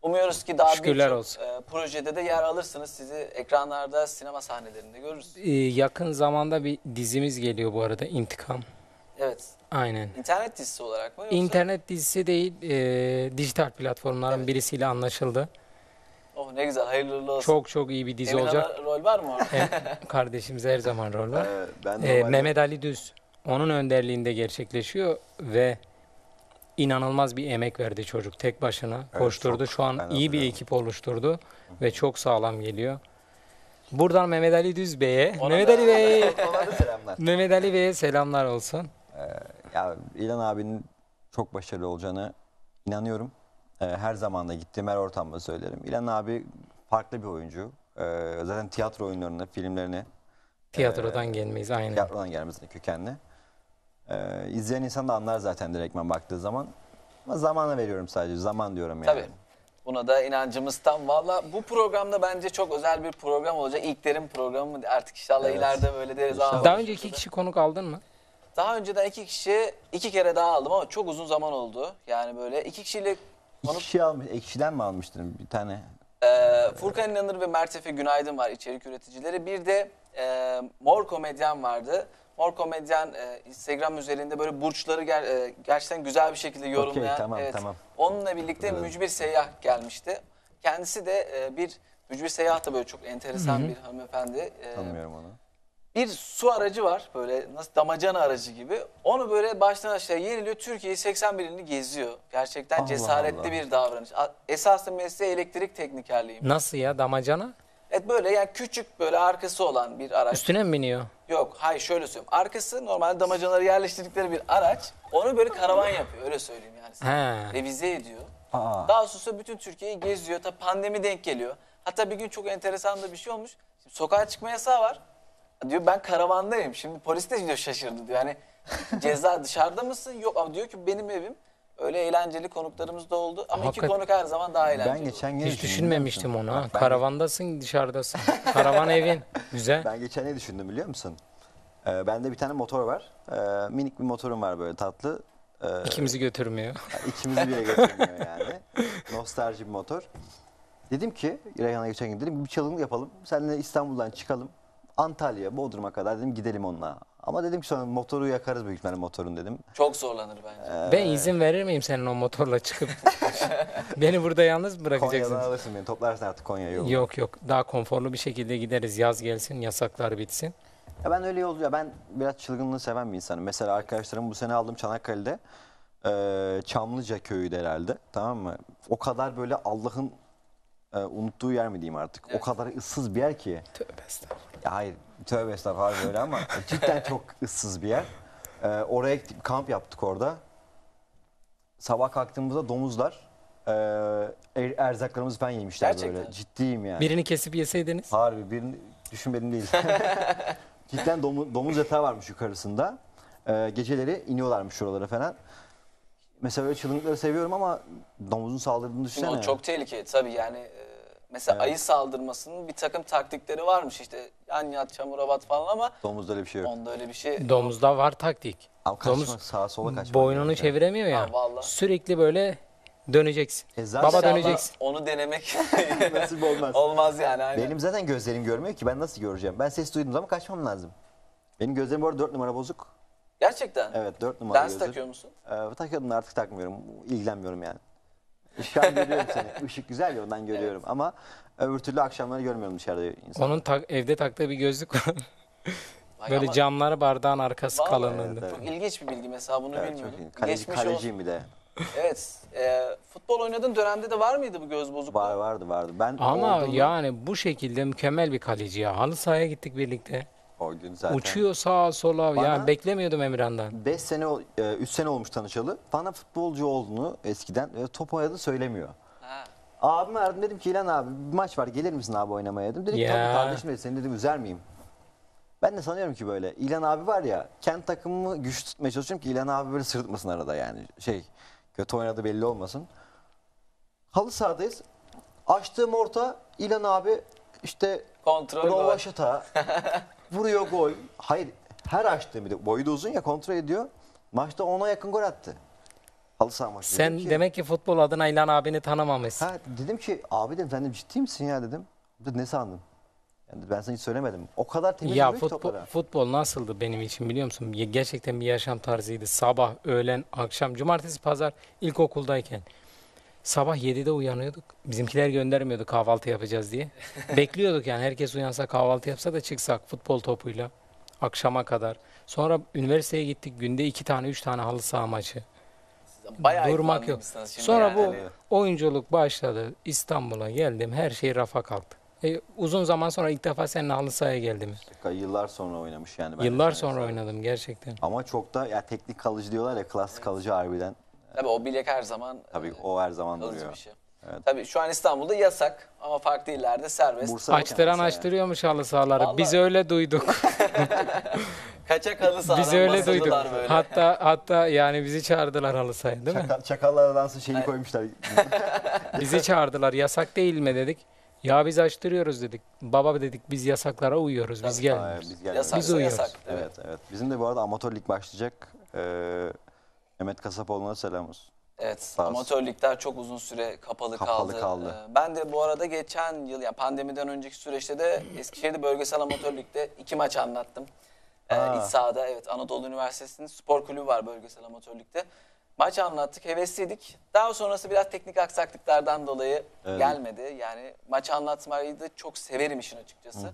Umuyoruz ki daha Şükürler birçok olsun. e, projede de yer alırsınız. Sizi ekranlarda, sinema sahnelerinde görürüz. E, yakın zamanda bir dizimiz geliyor bu arada İntikam. Evet. Aynen. İnternet dizisi olarak mı yoksa? İnternet dizisi değil, e, dijital platformların Evet. birisiyle anlaşıldı. Oh ne güzel, hayırlı uğurlu olsun. Çok çok iyi bir dizi Emin olacak. Han'a rol var mı orada? Hem kardeşimize her zaman rol var. Ee, ben Ee, normalde- Mehmet Ali Düz onun önderliğinde gerçekleşiyor ve inanılmaz bir emek verdi çocuk tek başına koşturdu. çok. Şu an iyi bir ekip oluşturdu ve çok sağlam geliyor. Buradan Mehmet Ali Düz Bey'e, Mehmet Ali Bey, Ona da selamlar. Mehmet Ali Bey'e selamlar olsun. Ya İlhan abinin çok başarılı olacağını inanıyorum. Ee, her zaman da gittiğim her ortamda söylerim. İlhan abi farklı bir oyuncu. Ee, zaten tiyatro oyunlarını, filmlerini Tiyatrodan gelmeyiz aynen. tiyatrodan gelmesine kökenli. Ee, izleyen insan da anlar zaten direktmen baktığı zaman. Ama zamana veriyorum sadece. Zaman diyorum yani. Tabii. Buna da inancımız tam. Valla bu programda bence çok özel bir program olacak. İlklerin programı mı? Artık inşallah Evet. ileride böyle deriz. İnşallah. Aa, Daha önce iki kişi konuk aldın mı? Daha önceden iki kişi iki kere daha aldım ama çok uzun zaman oldu. Yani böyle iki kişiyle İki konuk kişi almış, ekşiden mi almıştın bir tane? Ee, Furkan İnanır ve Mert Efe Günaydın var içerik üreticileri. Bir de e, Mor Komedyen vardı. Mor Komedyen e, Instagram üzerinde böyle burçları ger- e, gerçekten güzel bir şekilde yorumlayan. tamam, tamam. Onunla birlikte Hatırladım. Mücbir Seyyah gelmişti. Kendisi de e, bir Mücbir Seyyah da böyle çok enteresan bir hanımefendi. E, Tanımıyorum onu. bir su aracı var böyle nasıl damacana aracı gibi. Onu böyle baştan aşağı yeniliyor. Türkiye'yi 81'ini geziyor. Gerçekten Allah cesaretli Allah. bir davranış. Esaslı mesleği elektrik teknikerliğim. Nasıl ya damacana? Evet böyle yani küçük böyle arkası olan bir araç. Üstüne mi biniyor? Yok hayır şöyle söyleyeyim. Arkası normal damacanaları yerleştirdikleri bir araç. Onu böyle karavan yapıyor öyle söyleyeyim yani. size. He. Revize ediyor. Aa, Daha sonra bütün Türkiye'yi geziyor. Tabi pandemi denk geliyor. Hatta bir gün çok enteresan da bir şey olmuş. Şimdi sokağa çıkma yasağı var. Diyor ben karavandayım. Şimdi polis de diyor şaşırdı diyor. Yani ceza dışarıda mısın? Yok ama diyor ki benim evim. Öyle eğlenceli konuklarımız da oldu. Ama iki Hakikaten. konuk her zaman daha eğlenceli. ben geçen gün Hiç düşündüm, düşünmemiştim onu. Ha. Ben- Karavandasın, dışarıdasın. Karavan evin. Güzel. Ben geçen ne düşündüm biliyor musun? Ee, bende bir tane motor var. Ee, minik bir motorum var böyle tatlı. Ee, İkimizi götürmüyor. ikimizi bile götürmüyor yani. Nostalji bir motor. Dedim ki Reyhan'a geçen gün dedim bir çalım yapalım. Seninle İstanbul'dan çıkalım. Antalya, Bodrum'a kadar dedim gidelim onunla. Ama dedim ki sonra motoru yakarız büyük ihtimalle motorun dedim. Çok zorlanır bence. Ben izin verir miyim senin o motorla çıkıp? Beni burada yalnız mı Konya'dan bırakacaksın? alırsın beni toplarsın artık Konya'ya yolu. Yok yok. Daha konforlu bir şekilde gideriz. Yaz gelsin, yasaklar bitsin. Ya ben öyle yolcu ya ben biraz çılgınlığı seven bir insanım. Mesela arkadaşlarım bu sene aldım Çanakkale'de. eee, Çamlıca köyüydü herhalde. Tamam mı? O kadar böyle Allah'ın eee, unuttuğu yer mi diyeyim artık. Evet. O kadar ıssız bir yer ki. Tövbe estağfurullah. Ya hayır tövbe estağfurullah böyle ama cidden çok ıssız bir yer. Eee, oraya gittik kamp yaptık orada. Sabah kalktığımızda domuzlar eee, er- erzaklarımızı falan yemişler Gerçekten. böyle. Ciddiyim yani. Birini kesip yeseydiniz. Harbi birini düşünmedim değil. Cidden domu- domuz yatağı varmış yukarısında. Ee, geceleri iniyorlarmış şuralara falan. Mesela öyle çılgınlıkları seviyorum ama domuzun saldırdığını düşünsene. o çok tehlikeli tabii yani. Mesela Evet. ayı saldırmasının bir takım taktikleri varmış işte yan yat çamura bat falan ama Domuzda öyle bir şey yok. onda öyle bir şey Domuzda var taktik. Ama kaçmak, Domuz sağa sola kaçmak. boynunu gerekiyor. çeviremiyor ya. Ha, vallahi. Sürekli böyle döneceksin. E zaten- Baba İnşallah döneceksin. Onu denemek Nasip olmaz. olmaz yani. Aynen. Benim zaten gözlerim görmüyor ki ben nasıl göreceğim? Ben ses duyduğum zaman kaçmam lazım. Benim gözlerim bu arada 4 numara bozuk. Gerçekten. Evet 4 numara Lens gözler. takıyor musun? Ee, takıyordum da artık takmıyorum. İlgilenmiyorum yani. Şu an görüyorum seni. Işık güzel ya ondan görüyorum. Ama öbür türlü akşamları görmüyorum dışarıda insan. Onun tak- evde taktığı bir gözlük var. Vay böyle ama camları bardağın arkası Vallahi kalınlığında. evet, Çok ilginç bir bilgi mesela bunu Evet, çok bilmiyordum. Kaleci, Geçmiş kaleciyim olsun. bir de. Evet. e, futbol oynadığın dönemde de var mıydı bu göz bozukluğu? Var vardı vardı. Ben Ama olduğumda- yani bu şekilde mükemmel bir kaleci ya. Halı sahaya gittik birlikte. O gün zaten. Uçuyor sağa sola. Bana- Yani beklemiyordum Emirhan'dan. 5 sene, 3 sene olmuş tanışalı. Bana futbolcu olduğunu eskiden ve top oynadı söylemiyor. Ha. Abime aradım dedim ki İlhan abi bir maç var gelir misin abi oynamaya dedim. Dedi ki Ya. tabii kardeşim dedi seni dedim üzer miyim? Ben de sanıyorum ki böyle İlhan abi var ya kendi takımımı güçlü tutmaya çalışıyorum ki İlhan abi böyle sırıtmasın arada yani şey kötü oynadı belli olmasın. Halı sahadayız. Açtığım orta İlhan abi işte Kontrol. Rovaşata vuruyor gol. Hayır her açtığı bir de boyu da uzun ya kontrol ediyor. Maçta ona yakın gol attı. Halı saha maçı. Sen Dedim ki- demek ki futbol adına İlhan abini tanımamışsın. Ha dedim ki abi dedim sen de ciddi misin ya dedim. Dedi, ne sandın? Yani ben sana hiç söylemedim. O kadar temiz Ya vuruyor ki futbol, toplara. futbol nasıldı benim için biliyor musun? Gerçekten bir yaşam tarzıydı. Sabah, öğlen, akşam, cumartesi, pazar ilkokuldayken. Sabah 7'de uyanıyorduk. Bizimkiler göndermiyordu kahvaltı yapacağız diye. Bekliyorduk yani herkes uyansa kahvaltı yapsa da çıksak futbol topuyla akşama kadar. Sonra üniversiteye gittik. Günde iki tane, üç tane halı saha maçı. Bayağı Durmak yok. Sonra yani. bu oyunculuk başladı. İstanbul'a geldim. Her şey rafa kalktı. E, uzun zaman sonra ilk defa seninle halı sahaya geldim. Yıllar sonra oynamış yani. ben Yıllar sonra oynadım gerçekten. Ama çok da ya teknik kalıcı diyorlar ya klas kalıcı harbiden. Tabii o bilek her zaman Tabii e, o her zaman kalıcı duruyor. bir şey. Evet. Tabii şu an İstanbul'da yasak ama farklı illerde serbest. Bursa Açtıran mesela. açtırıyormuş halı sahaları. Vallahi. Biz öyle duyduk. Kaçak halı sahadan Biz öyle duyduk. böyle. Hatta hatta yani bizi çağırdılar halı sahaya değil mi? Çakal, çakallara dansı şeyi koymuşlar. Bizi çağırdılar. Yasak değil mi dedik. Ya biz açtırıyoruz dedik. Baba dedik biz yasaklara uyuyoruz. Biz Aa, gelmiyoruz. biz gelmedik. Yasaksa Biz uyuyoruz. yasak. Evet. Evet evet. Bizim de bu arada amatör lig başlayacak. Ee, Mehmet Kasapoğlu'na selam olsun. Evet, Sağ olsun. amatör ligler çok uzun süre kapalı, Kapalı kaldı. Ee, Ben de bu arada geçen yıl, yani pandemiden önceki süreçte de Eskişehir'de bölgesel amatör ligde iki maç anlattım. Ee, Aa. iç sahada, evet Anadolu Üniversitesi'nin spor kulübü var bölgesel amatör ligde. Maç anlattık, hevesliydik. Daha sonrası biraz teknik aksaklıklardan dolayı gelmedi. Yani maç anlatmayı da çok severim işin açıkçası.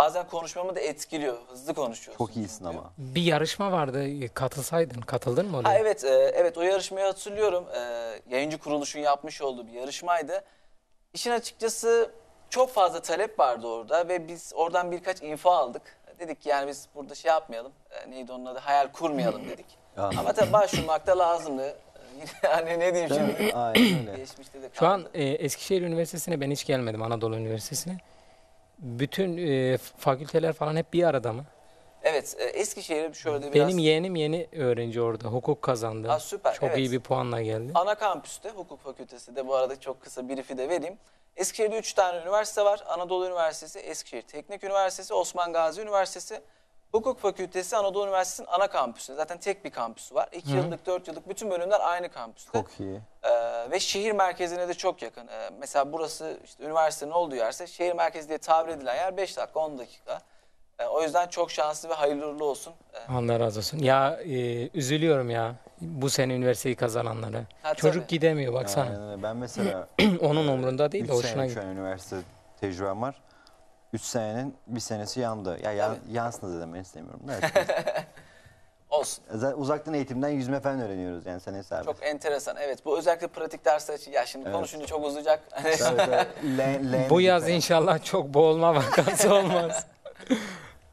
Bazen konuşmamı da etkiliyor, hızlı konuşuyorsun. Çok iyisin çünkü. ama. Bir yarışma vardı. Katılsaydın. Katıldın mı oraya? Ha evet, e, evet o yarışmayı hatırlıyorum. E, yayıncı kuruluşun yapmış olduğu bir yarışmaydı. İşin açıkçası çok fazla talep vardı orada ve biz oradan birkaç info aldık. Dedik ki yani biz burada şey yapmayalım, e, neydi onun adı, hayal kurmayalım dedik. Ama tabii başvurmak da lazımdı. E, yani ne diyeyim şimdi, Aynen öyle. geçmişte de Şu an kaldı. e, Eskişehir Üniversitesi'ne ben hiç gelmedim. Anadolu Üniversitesi'ne. Bütün e, fakülteler falan hep bir arada mı? Evet, e, Eskişehir'e şöyle biraz... Benim yeğenim yeni öğrenci orada. Hukuk kazandı. Ha, süper, Çok evet. iyi bir puanla geldi. Ana kampüste hukuk fakültesi de bu arada çok kısa brief'i de vereyim. Eskişehir'de 3 tane üniversite var. Anadolu Üniversitesi, Eskişehir Teknik Üniversitesi, Osman Gazi Üniversitesi. Hukuk Fakültesi Anadolu Üniversitesi'nin ana kampüsü. Zaten tek bir kampüsü var. 2 yıllık, 4 yıllık bütün bölümler aynı kampüste. Çok iyi. Ee, ve şehir merkezine de çok yakın. Ee, mesela burası işte üniversitenin olduğu yerse şehir merkezi diye tabir edilen yer 5 dakika 10 dakika. Ee, o yüzden çok şanslı ve hayırlı uğurlu olsun. Ee, Allah razı olsun. Ya e, üzülüyorum ya bu sene üniversiteyi kazananlara. Ha, Çocuk tabii. gidemiyor baksana. Öyle. Ben mesela Onun umrunda değil 3 de hoşuna sene şu gidiyor. an üniversite tecrübem var. 3 senenin bir senesi yandı. Ya yan, Tabii. yansın da demek istemiyorum. Evet. olsun. Zaten uzaktan eğitimden yüzme falan öğreniyoruz yani sen hesabı. Çok enteresan. Evet bu özellikle pratik dersler için. Ya şimdi Evet. konuşunca çok uzayacak. Tabii, tabii. Bu yaz inşallah çok boğulma vakası olmaz.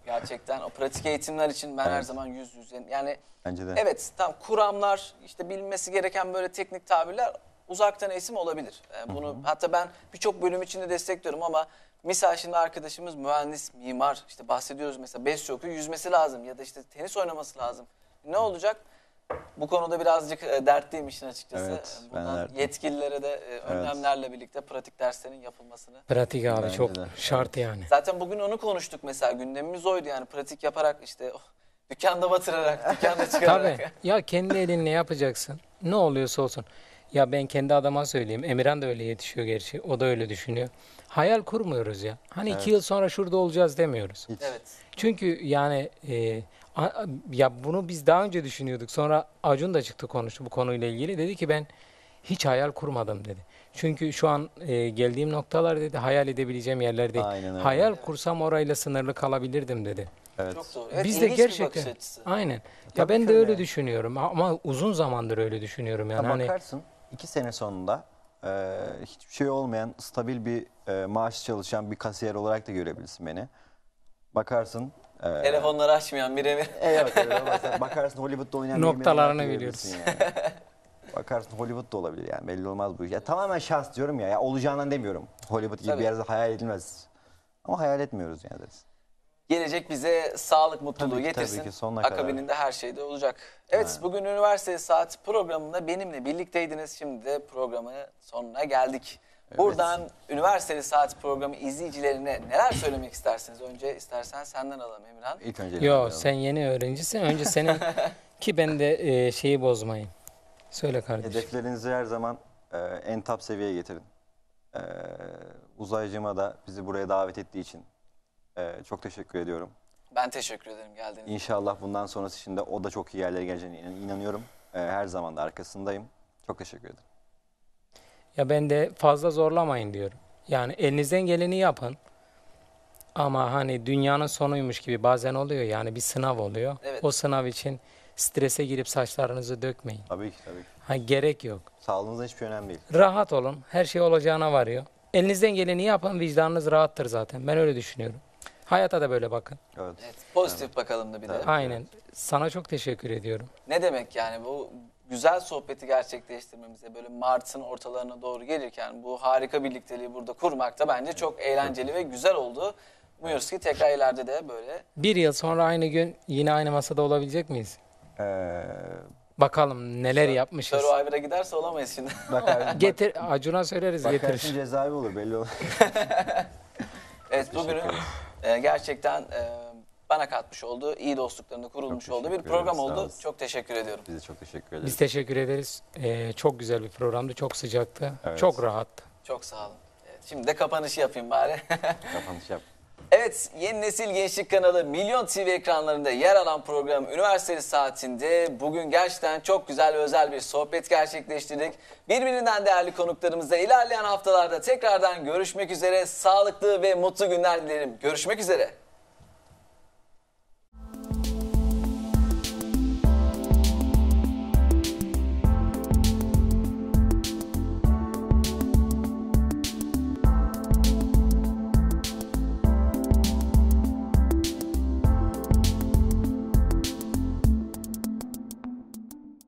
Gerçekten o pratik eğitimler için ben her zaman yüz yüze. Yani Bence de. evet tam kuramlar işte bilmesi gereken böyle teknik tabirler uzaktan eğitim olabilir. Ee, bunu hatta ben birçok bölüm içinde destekliyorum ama misal şimdi arkadaşımız mühendis, mimar işte bahsediyoruz mesela BES okuyor yüzmesi lazım ya da işte tenis oynaması lazım. Ne olacak? Bu konuda birazcık e, dertliyim işin açıkçası. Evet, dertliyim. yetkililere de e, önlemlerle birlikte pratik derslerin yapılmasını Pratik abi Bence çok de. şart yani. Zaten bugün onu konuştuk mesela gündemimiz oydu yani pratik yaparak işte oh, dükkanda batırarak, dükkanda çıkararak. Tabii. Ya kendi elinle yapacaksın. Ne oluyorsa olsun. Ya ben kendi adıma söyleyeyim. Emirhan da öyle yetişiyor gerçi. O da öyle düşünüyor. Hayal kurmuyoruz ya. Hani iki yıl sonra şurada olacağız demiyoruz. Hiç. Evet. Çünkü yani e, a- ya bunu biz daha önce düşünüyorduk. Sonra Acun da çıktı konuştu bu konuyla ilgili. Dedi ki ben hiç hayal kurmadım dedi. Çünkü şu an e, geldiğim noktalar dedi hayal edebileceğim yerler değil. Aynen öyle. Hayal kursam orayla sınırlı kalabilirdim dedi. Evet. Çok doğru. Evet, Biz de ilginç bir bakış gerçekten aynen. Ya Tabii ben de öyle düşünüyorum ama uzun zamandır öyle düşünüyorum yani. Ya Hani bakarsın iki sene sonunda e, hiçbir şey olmayan stabil bir e, maaş çalışan bir kasiyer olarak da görebilirsin beni. Bakarsın e, Telefonları açmayan biri mi? Evet, evet olmazsa bakarsın Hollywood'da oynayan bir Noktalarını yemeği biliyoruz. yani. bakarsın Hollywood'da olabilir yani belli olmaz bu iş. Ya, tamamen şans diyorum ya, ya olacağından demiyorum. Hollywood gibi Tabii. bir yerde hayal edilmez. Ama hayal etmiyoruz yani. deriz. Gelecek bize sağlık, mutluluğu Tabii ki, tabii getirsin. ki, sonuna kadar. Akabininde her şey de olacak. Evet, bugün Üniversite Saat programında benimle birlikteydiniz. Şimdi de programı sonuna geldik. Buradan Üniversiteli Saat programı izleyicilerine neler söylemek istersiniz? Önce istersen senden alalım Emirhan. İlk önce Yo sen yeni öğrencisin. Önce senin ki ben de e, şeyi bozmayayım. Söyle kardeşim. Hedeflerinizi her zaman e, en top seviyeye getirin. E, uzaycıma da bizi buraya davet ettiği için e, çok teşekkür ediyorum. Ben teşekkür ederim geldiğiniz için. İnşallah bundan sonrası için de o da çok iyi yerlere geleceğine inan- inanıyorum. E, her zaman da arkasındayım. Çok teşekkür ederim. Ya ben de fazla zorlamayın diyorum. Yani elinizden geleni yapın. Ama hani dünyanın sonuymuş gibi bazen oluyor yani bir sınav oluyor. Evet. O sınav için strese girip saçlarınızı dökmeyin. Tabii ki tabii ki. Ha, gerek yok. Sağlığınızda hiçbir şey önemli değil. Rahat olun. Her şey olacağına varıyor. Elinizden geleni yapın. Vicdanınız rahattır zaten. Ben öyle düşünüyorum. Hayata da böyle bakın. Evet. Evet, pozitif bakalım da bir de. Evet. Aynen. Sana çok teşekkür ediyorum. Ne demek yani bu güzel sohbeti gerçekleştirmemize böyle Mart'ın ortalarına doğru gelirken bu harika birlikteliği burada kurmak da bence çok eğlenceli ve güzel oldu. Umuyoruz ki tekrar ileride de böyle Bir yıl sonra aynı gün yine aynı masada olabilecek miyiz? Ee, Bakalım neler yapmışız. Survivor'a giderse olamayız şimdi. bakar, Getir Acun'a söyleriz bakarsın getirir. cezaevi olur belli olur. evet bugünün e, gerçekten e, bana katmış olduğu, iyi dostluklarında kurulmuş olduğu bir program ederim, sağ oldu. Çok teşekkür ediyorum. Biz de çok teşekkür ederiz. Biz teşekkür ederiz. Ee, çok güzel bir programdı. Çok sıcaktı. Evet. Çok rahattı. Çok sağ olun. Evet, şimdi de kapanışı yapayım bari. Kapanış yap. Evet, Yeni Nesil Gençlik kanalı Milyon TV ekranlarında yer alan program Üniversiteli Saatinde bugün gerçekten çok güzel ve özel bir sohbet gerçekleştirdik. Birbirinden değerli konuklarımızla ilerleyen haftalarda tekrardan görüşmek üzere. Sağlıklı ve mutlu günler dilerim. Görüşmek üzere.